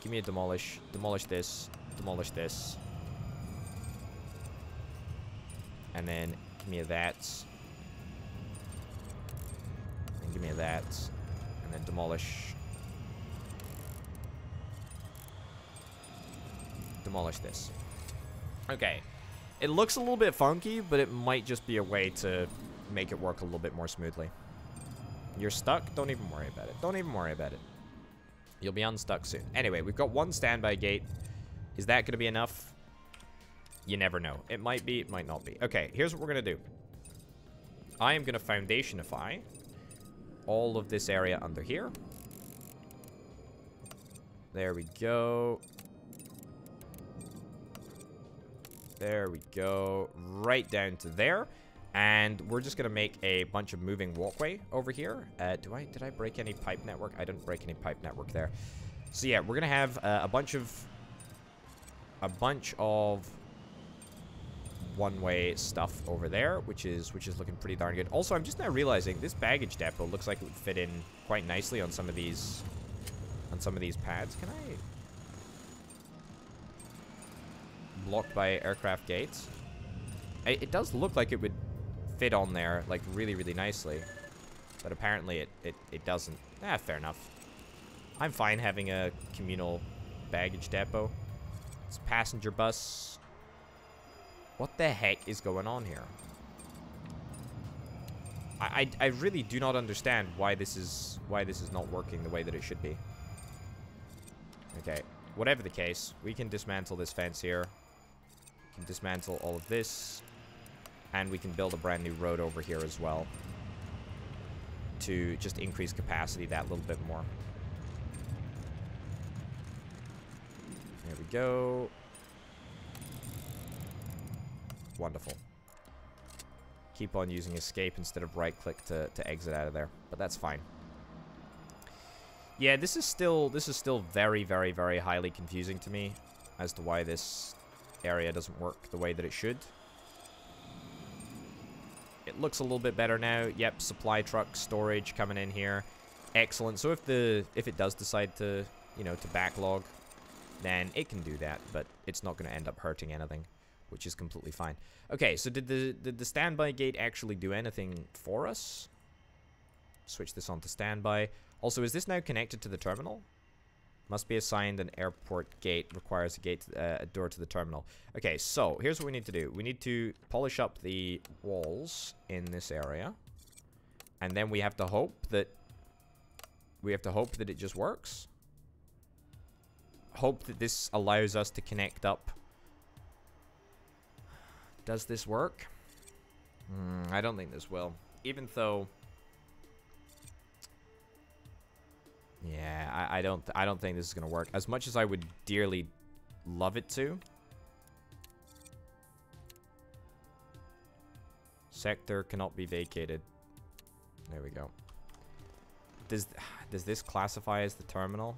Give me a demolish. Demolish this. Demolish this. And then give me a that. And give me a that. And then demolish. Demolish this. Okay. It looks a little bit funky, but it might just be a way to make it work a little bit more smoothly. You're stuck? Don't even worry about it. Don't even worry about it. You'll be unstuck soon. Anyway, we've got one standby gate. Is that going to be enough? You never know. It might be, it might not be. Okay, here's what we're going to do. I am going to foundationify all of this area under here. There we go. There we go. Right down to there. And we're just going to make a bunch of moving walkway over here. Uh, do I, did I break any pipe network? I didn't break any pipe network there. So yeah, we're going to have uh, a bunch of, a bunch of one-way stuff over there, which is, which is looking pretty darn good. Also, I'm just now realizing this baggage depot looks like it would fit in quite nicely on some of these, on some of these pads. Can I, blocked by aircraft gates? It, it does look like it would fit on there, like, really, really nicely. But apparently it, it, it doesn't. Ah, fair enough. I'm fine having a communal baggage depot. It's a passenger bus. What the heck is going on here? I, I, I really do not understand why this is why this is not working the way that it should be. Okay, whatever the case, we can dismantle this fence here. Can dismantle all of this. And we can build a brand new road over here as well. To just increase capacity that little bit more. There we go. Wonderful. Keep on using escape instead of right click to, to exit out of there. But that's fine. Yeah, this is still this is still very, very, very highly confusing to me as to why this area doesn't work the way that it should. It looks a little bit better now. Yep, supply truck storage coming in here. Excellent. So if the if it does decide to, you know, to backlog, then it can do that, but it's not going to end up hurting anything, which is completely fine. Okay, so did the did the standby gate actually do anything for us? Switch this on to standby. Also, is this now connected to the terminal? Must be assigned an airport gate. Requires a gate, uh, a door to the terminal. Okay, so here's what we need to do. We need to polish up the walls in this area. And then we have to hope that... We have to hope that it just works. Hope that this allows us to connect up Does this work? Mm, I don't think this will. Even though... Yeah, I, I don't I don't think this is going to work. As much as I would dearly love it to. Sector cannot be vacated. There we go. Does does this classify as the terminal?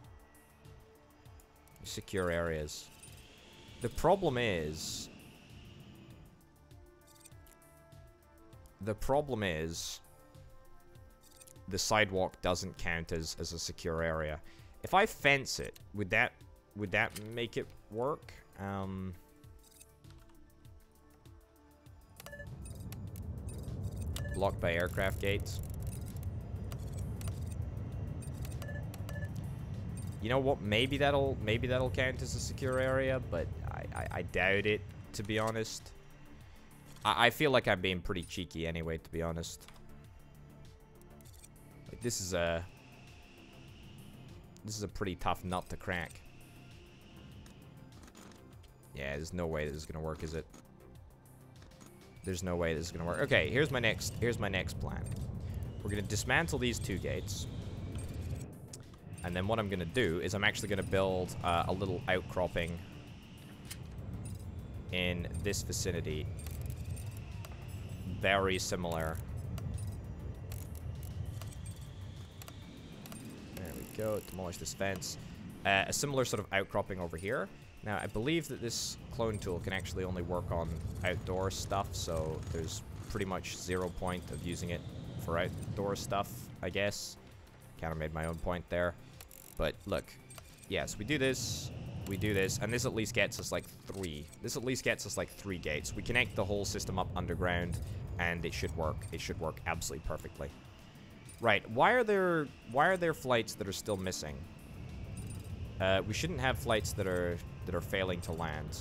Secure areas. The problem is... The problem is... The sidewalk doesn't count as, as a secure area. If I fence it, would that would that make it work? Um... Blocked by aircraft gates. You know what? Maybe that'll maybe that'll count as a secure area, but I, I, I doubt it, to be honest. I, I feel like I'm being pretty cheeky anyway, to be honest. This is a this is a pretty tough nut to crack. Yeah, there's no way this is gonna work, is it? There's no way this is gonna work. Okay, here's my next here's my next plan. We're gonna dismantle these two gates. And then what I'm to do is I'm actually to build uh, a little outcropping in this vicinity. Very similar. Go. Demolish this fence. Uh, a similar sort of outcropping over here. Now, I believe that this clone tool can actually only work on outdoor stuff, so there's pretty much zero point of using it for outdoor stuff, I guess. Kind of made my own point there. But look, yes, we do this, we do this, and this at least gets us like three. This at least gets us like three gates. We connect the whole system up underground, and it should work. It should work absolutely perfectly. Right, why are there why are there flights that are still missing? Uh, we shouldn't have flights that are that are failing to land.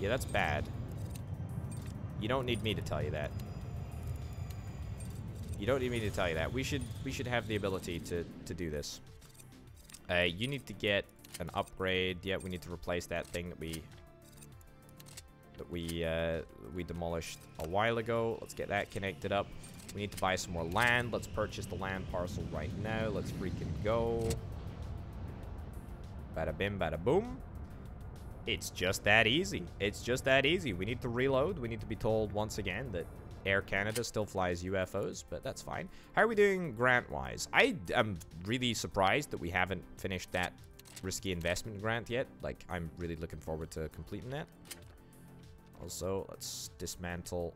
Yeah, that's bad. You don't need me to tell you that. You don't need me to tell you that. We should we should have the ability to to do this. Uh, you need to get an upgrade. Yeah, we need to replace that thing that we that we uh, we demolished a while ago. Let's get that connected up. We need to buy some more land. Let's purchase the land parcel right now. Let's freaking go. Bada bim, bada boom. It's just that easy. It's just that easy. We need to reload. We need to be told once again that Air Canada still flies UFOs, but that's fine. How are we doing grant-wise? I am really surprised that we haven't finished that risky investment grant yet. Like, I'm really looking forward to completing that. Also, let's dismantle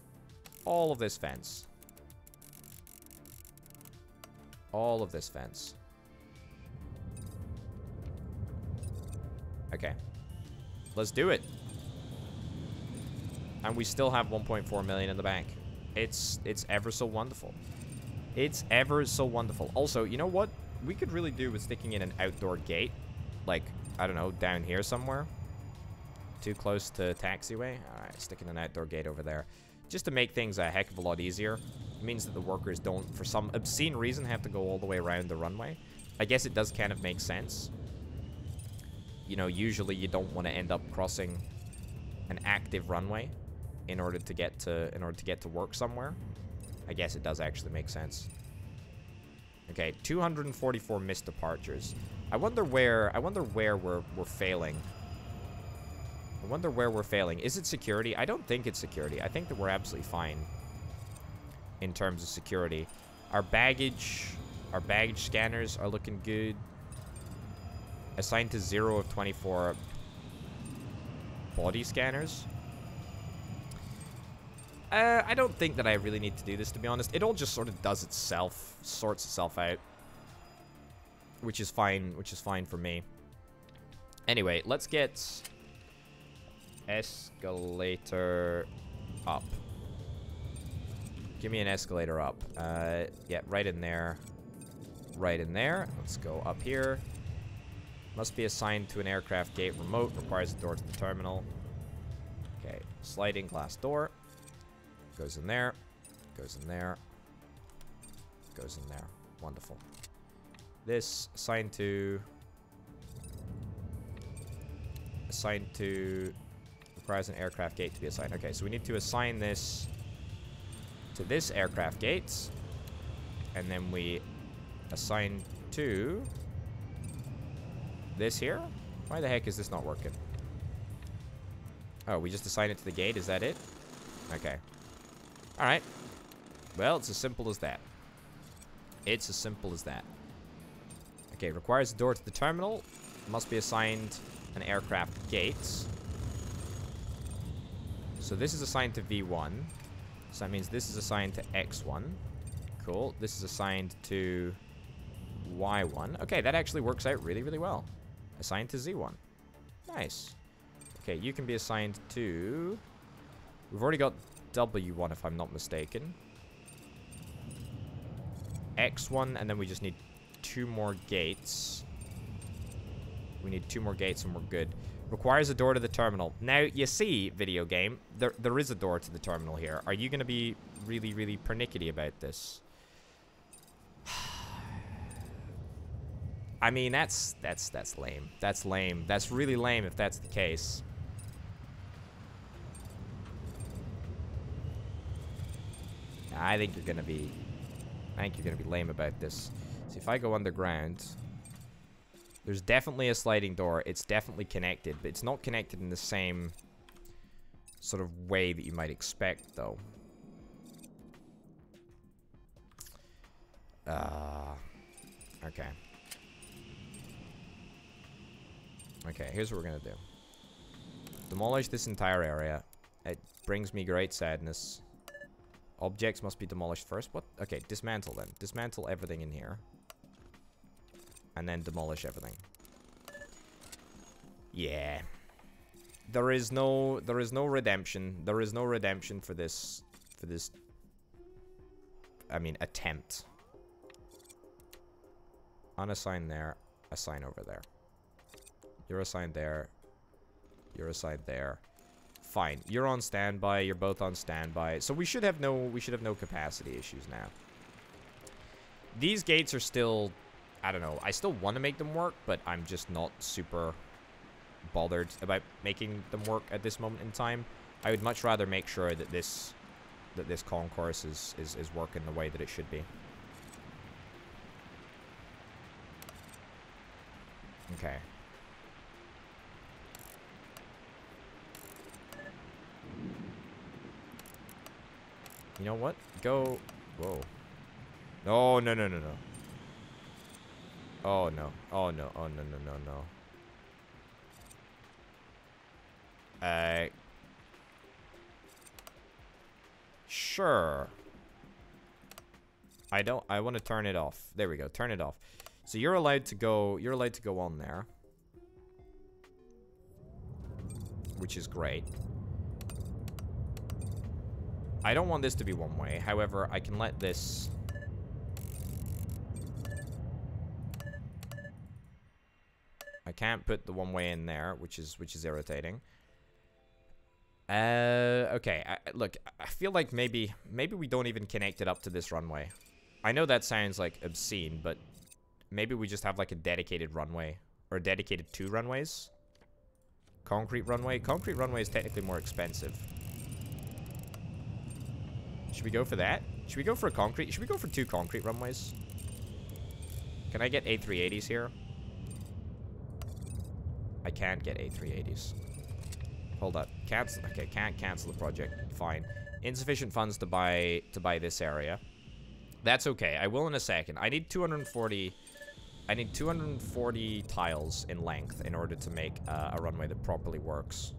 all of this fence. All of this fence. Okay. Let's do it. And we still have 1.4 million in the bank. It's it's ever so wonderful. It's ever so wonderful. Also, you know what? We could really do with sticking in an outdoor gate. Like, I don't know, down here somewhere. Too close to taxiway. Alright, sticking an outdoor gate over there. Just to make things a heck of a lot easier. Means that the workers don't, for some obscene reason, have to go all the way around the runway. I guess it does kind of make sense. You know, usually you don't want to end up crossing an active runway in order to get to in order to get to work somewhere. I guess it does actually make sense. Okay, 244 missed departures. I wonder where I wonder where we're we're failing. I wonder where we're failing. Is it security? I don't think it's security. I think that we're absolutely fine in terms of security. Our baggage our baggage scanners are looking good. Assigned to 0 of 24 body scanners. Uh, I don't think that I really need to do this, to be honest. It all just sort of does itself, sorts itself out. Which is fine, which is fine for me. Anyway, let's get escalator up. Give me an escalator up. Uh, yeah, right in there. Right in there. Let's go up here. Must be assigned to an aircraft gate remote. Requires a door to the terminal. Okay, sliding glass door. Goes in there. Goes in there. Goes in there. Wonderful. This assigned to... Assigned to Requires an aircraft gate to be assigned. Okay, so we need to assign this to this aircraft gate. And then we assign to this here. Why the heck is this not working? Oh, we just assign it to the gate. Is that it? Okay. Alright. Well, it's as simple as that. It's as simple as that. Okay, requires a door to the terminal. Must be assigned an aircraft gate. So this is assigned to V1. So that means this is assigned to X1. Cool. This is assigned to Y1. Okay, that actually works out really, really well. Assigned to Z1. Nice. Okay, you can be assigned to... We've already got W1 if I'm not mistaken. X1, and then we just need two more gates. We need two more gates and we're good. Requires a door to the terminal. Now, you see, video game, there, there is a door to the terminal here. Are you going to be really, really pernickety about this? [sighs] I mean, that's, that's, that's lame. That's lame. That's really lame if that's the case. I think you're going to be... I think you're going to be lame about this. See, if I go underground... There's definitely a sliding door. It's definitely connected, but it's not connected in the same sort of way that you might expect, though. Uh, okay. Okay, here's what we're gonna do. Demolish this entire area. It brings me great sadness. Objects must be demolished first. What? Okay, dismantle them. Dismantle everything in here and then demolish everything. Yeah. There is no there is no redemption. There is no redemption for this for this I mean attempt. Unassign there, assign over there. You're assigned there. You're assigned there. Fine. You're on standby, you're both on standby. So we should have no we should have no capacity issues now. These gates are still I don't know. I still want to make them work, but I'm just not super bothered about making them work at this moment in time. I would much rather make sure that this that this concourse is, is, is working the way that it should be. Okay. You know what? Go... Whoa. No, no, no, no, no. Oh no. Oh no. Oh no no no no. Uh Sure. I don't I want to turn it off. There we go. Turn it off. So you're allowed to go you're allowed to go on there. Which is great. I don't want this to be one way. However, I can let this can't put the one way in there, which is which is irritating. Uh, okay. I, look, I feel like maybe maybe we don't even connect it up to this runway. I know that sounds like obscene, but maybe we just have like a dedicated runway or dedicated two runways. Concrete runway. Concrete runway is technically more expensive. Should we go for that? Should we go for a concrete? Should we go for two concrete runways? Can I get A380s here? I can't get A380s. Hold up. Cancel. Okay, can't cancel the project. Fine. Insufficient funds to buy to buy this area. That's okay. I will in a second. I need 240. I need 240 tiles in length in order to make uh, a runway that properly works.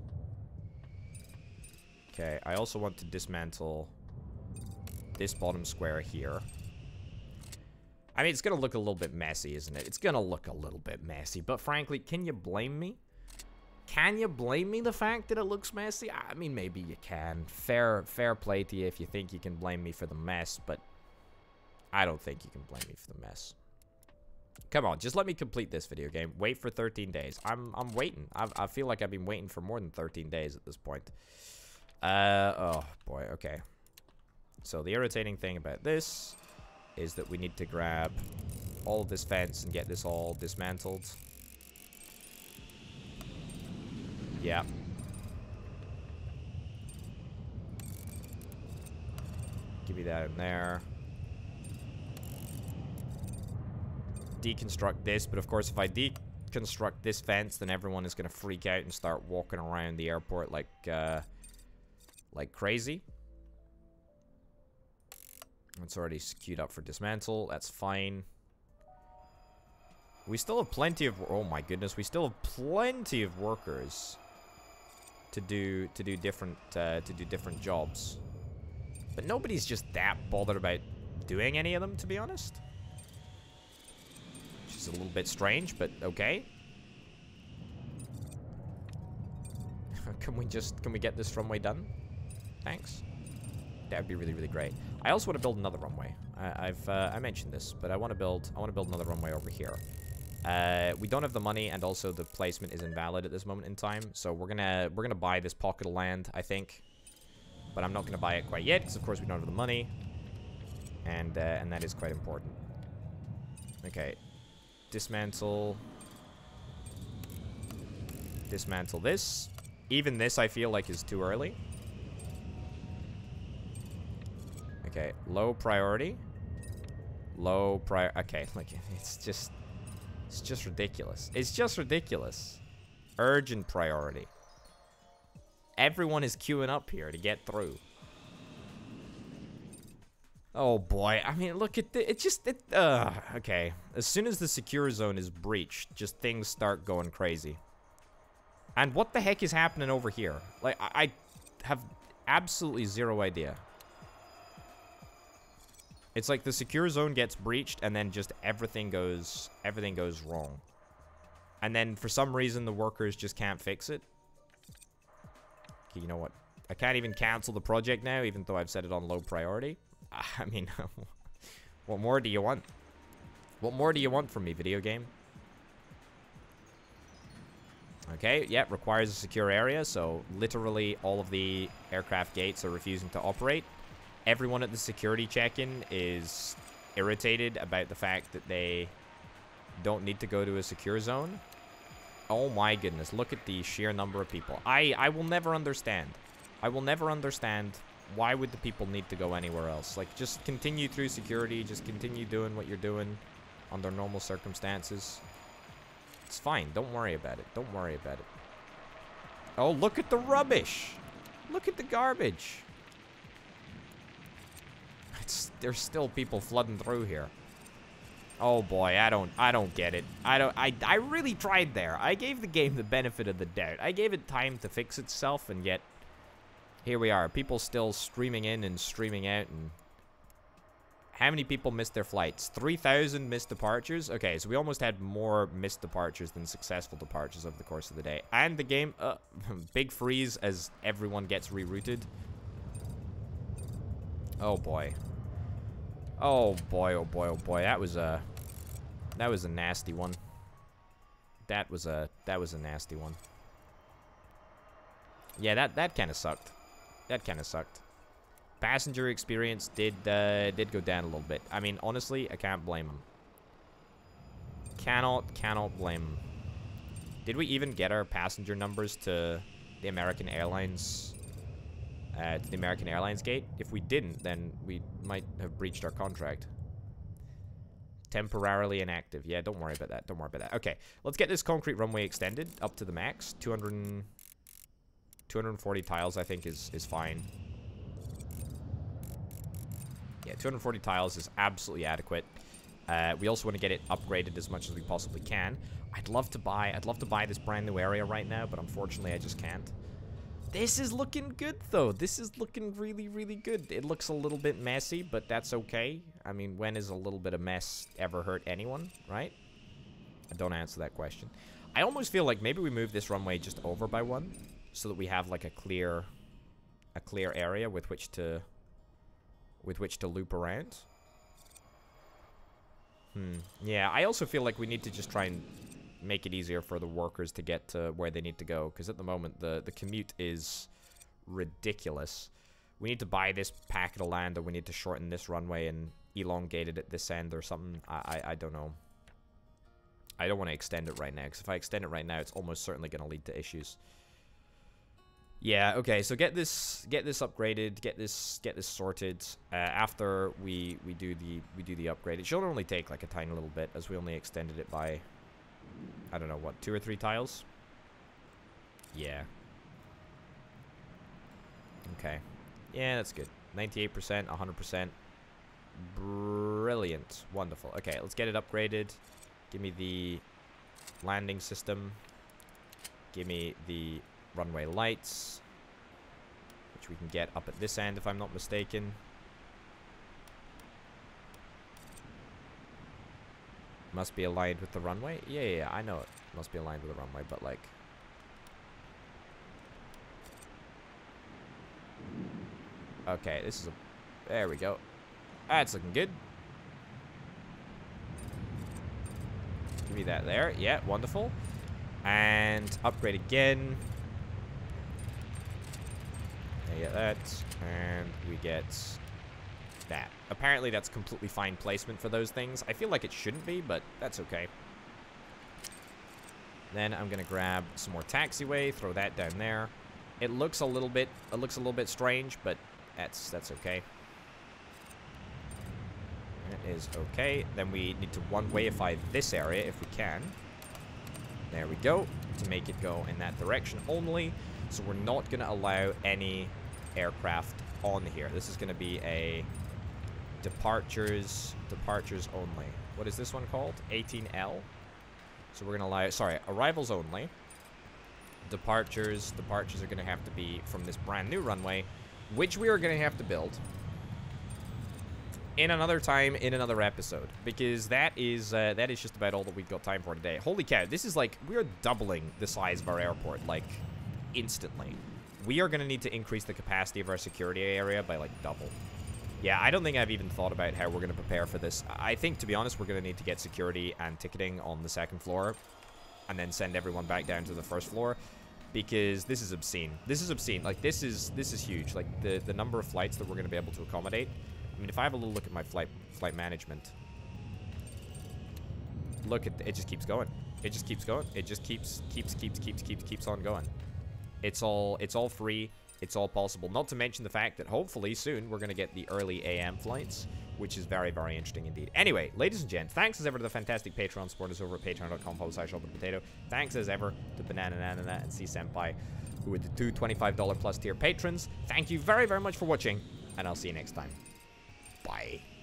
Okay. I also want to dismantle this bottom square here. I mean, it's to look a little bit messy, isn't it? It's to look a little bit messy. But frankly, can you blame me? Can you blame me the fact that it looks messy? I mean, maybe you can. Fair, fair play to you if you think you can blame me for the mess, but I don't think you can blame me for the mess. Come on, just let me complete this video game. Wait for 13 days. I'm I'm waiting. i I feel like I've been waiting for more than 13 days at this point. Uh, oh boy, okay. So the irritating thing about this is that we need to grab all this fence and get this all dismantled. Yeah. Give me that in there. Deconstruct this, but of course if I deconstruct this fence, then everyone is going to freak out and start walking around the airport like, uh, like crazy. It's already queued up for dismantle. That's fine. We still have plenty of... Oh my goodness. We still have plenty of workers to do to do different uh, to do different jobs. But nobody's just that bothered about doing any of them, to be honest. Which is a little bit strange, but okay. [laughs] can we just... Can we get this runway done? Thanks. That would be really, really great. I also want to build another runway. I, have uh, I mentioned this, but I want to build I want to build another runway over here. Uh, we don't have the money, and also the placement is invalid at this moment in time. So we're gonna we're gonna buy this pocket of land, I think. But I'm not gonna buy it quite yet, because of course we don't have the money, and uh, and that is quite important. Okay, dismantle, dismantle this. Even this, I feel like, is too early. Okay, low priority. Low prior. Okay, [laughs] like it's just it's just ridiculous. It's just ridiculous. Urgent priority. Everyone is queuing up here to get through. Oh boy, I mean, look at the, it just, it, uh, okay. As soon as the secure zone is breached, just things start going crazy. And what the heck is happening over here? Like, I, I have absolutely zero idea. It's like the secure zone gets breached and then just everything goes everything goes wrong. And then for some reason the workers just can't fix it. Okay, you know what? I can't even cancel the project now even though I've set it on low priority. [laughs] I mean, [laughs] what more do you want? What more do you want from me, video game? Okay, yeah, requires a secure area, so literally all of the aircraft gates are refusing to operate everyone at the security check-in is irritated about the fact that they don't need to go to a secure zone. Oh my goodness, look at the sheer number of people. I, I will never understand. I will never understand why would the people need to go anywhere else. Like, just continue through security, just continue doing what you're doing under normal circumstances. It's fine, don't worry about it. Don't worry about it. Oh, look at the rubbish! Look at the garbage! It's there's still people flooding through here. Oh boy, I don't I don't get it. I don't I I really tried there. I gave the game the benefit of the doubt. I gave it time to fix itself and yet here we are. People still streaming in and streaming out and how many people missed their flights? 3,000 missed departures? Okay, so we almost had more missed departures than successful departures over the course of the day. And the game, uh, [laughs] big freeze as everyone gets rerouted. Oh boy. Oh boy, oh boy, oh boy. That was a that was a nasty one. That was a that was a nasty one. Yeah, that that kind of sucked. That kind of sucked. Passenger experience did uh, did go down a little bit. I mean, honestly, I can't blame him. Cannot cannot blame him. Did we even get our passenger numbers to the American Airlines at the American Airlines gate. If we didn't, then we might have breached our contract. Temporarily inactive. Yeah, don't worry about that. Don't worry about that. Okay, let's get this concrete runway extended up to the max. 200 240 tiles, I think, is, is fine. Yeah, 240 tiles is absolutely adequate. Uh, we also want to get it upgraded as much as we possibly can. I'd love to buy, I'd love to buy this brand new area right now, but unfortunately I just can't. This is looking good, though. This is looking really, really good. It looks a little bit messy, but that's okay. I mean, when is a little bit of mess ever hurt anyone, right? I don't answer that question. I almost feel like maybe we move this runway just over by one, so that we have like a clear, a clear area with which to, with which to loop around. Hmm. Yeah, I also feel like we need to just try and make it easier for the workers to get to where they need to go. Because at the moment, the, the commute is ridiculous. We need to buy this packet of land, or we need to shorten this runway and elongate it at this end or something. I, I, I don't know. I don't want to extend it right now, because if I extend it right now, it's almost certainly going to lead to issues. Yeah, okay, so get this get this upgraded, get this get this sorted. Uh, after we we do the we do the upgrade. It should only take like a tiny little bit as we only extended it by I don't know what, two or three tiles? Yeah. Okay. Yeah, that's good. 98%, 100%. Brilliant. Wonderful. Okay, let's get it upgraded. Give me the landing system. Give me the runway lights. Which we can get up at this end if I'm not mistaken. Must be aligned with the runway? Yeah, yeah, yeah, I know it must be aligned with the runway, but like... Okay, this is a... There we go. That's looking good. Give me that there. Yeah, wonderful. And upgrade again. I get that. And we get that. Apparently that's completely fine placement for those things. I feel like it shouldn't be, but that's okay. Then I'm going to grab some more taxiway, throw that down there. It looks a little bit it looks a little bit strange, but that's that's okay. That is okay. Then we need to one-wayify this area if we can. There we go. To make it go in that direction only. So we're not going to allow any aircraft on here. This is going to be a departures, departures only. What is this one called? 18L. So we're to lie, sorry, arrivals only. Departures, departures are to have to be from this brand new runway, which we are to have to build in another time in another episode because that is uh, that is just about all that we've got time for today holy cow this is like we are doubling the size of our airport like instantly we are going to need to increase the capacity of our security area by like double yeah i don't think i've even thought about how we're going to prepare for this i think to be honest we're going to need to get security and ticketing on the second floor and then send everyone back down to the first floor because this is obscene this is obscene like this is this is huge like the the number of flights that we're going to be able to accommodate I mean, if I have a little look at my flight flight management, look at it just keeps going. It just keeps going. It just keeps keeps keeps keeps keeps keeps on going. It's all it's all free. It's all possible. Not to mention the fact that hopefully soon we're going to get the early AM flights, which is very, very interesting indeed. Anyway, ladies and gents, thanks as ever to the fantastic Patreon supporters over at patreon.com forward slash potato. Thanks as ever to Banana Nana and C Senpai, who are the two $25 plus tier patrons. Thank you very, very much for watching, and I'll see you next time. Bye.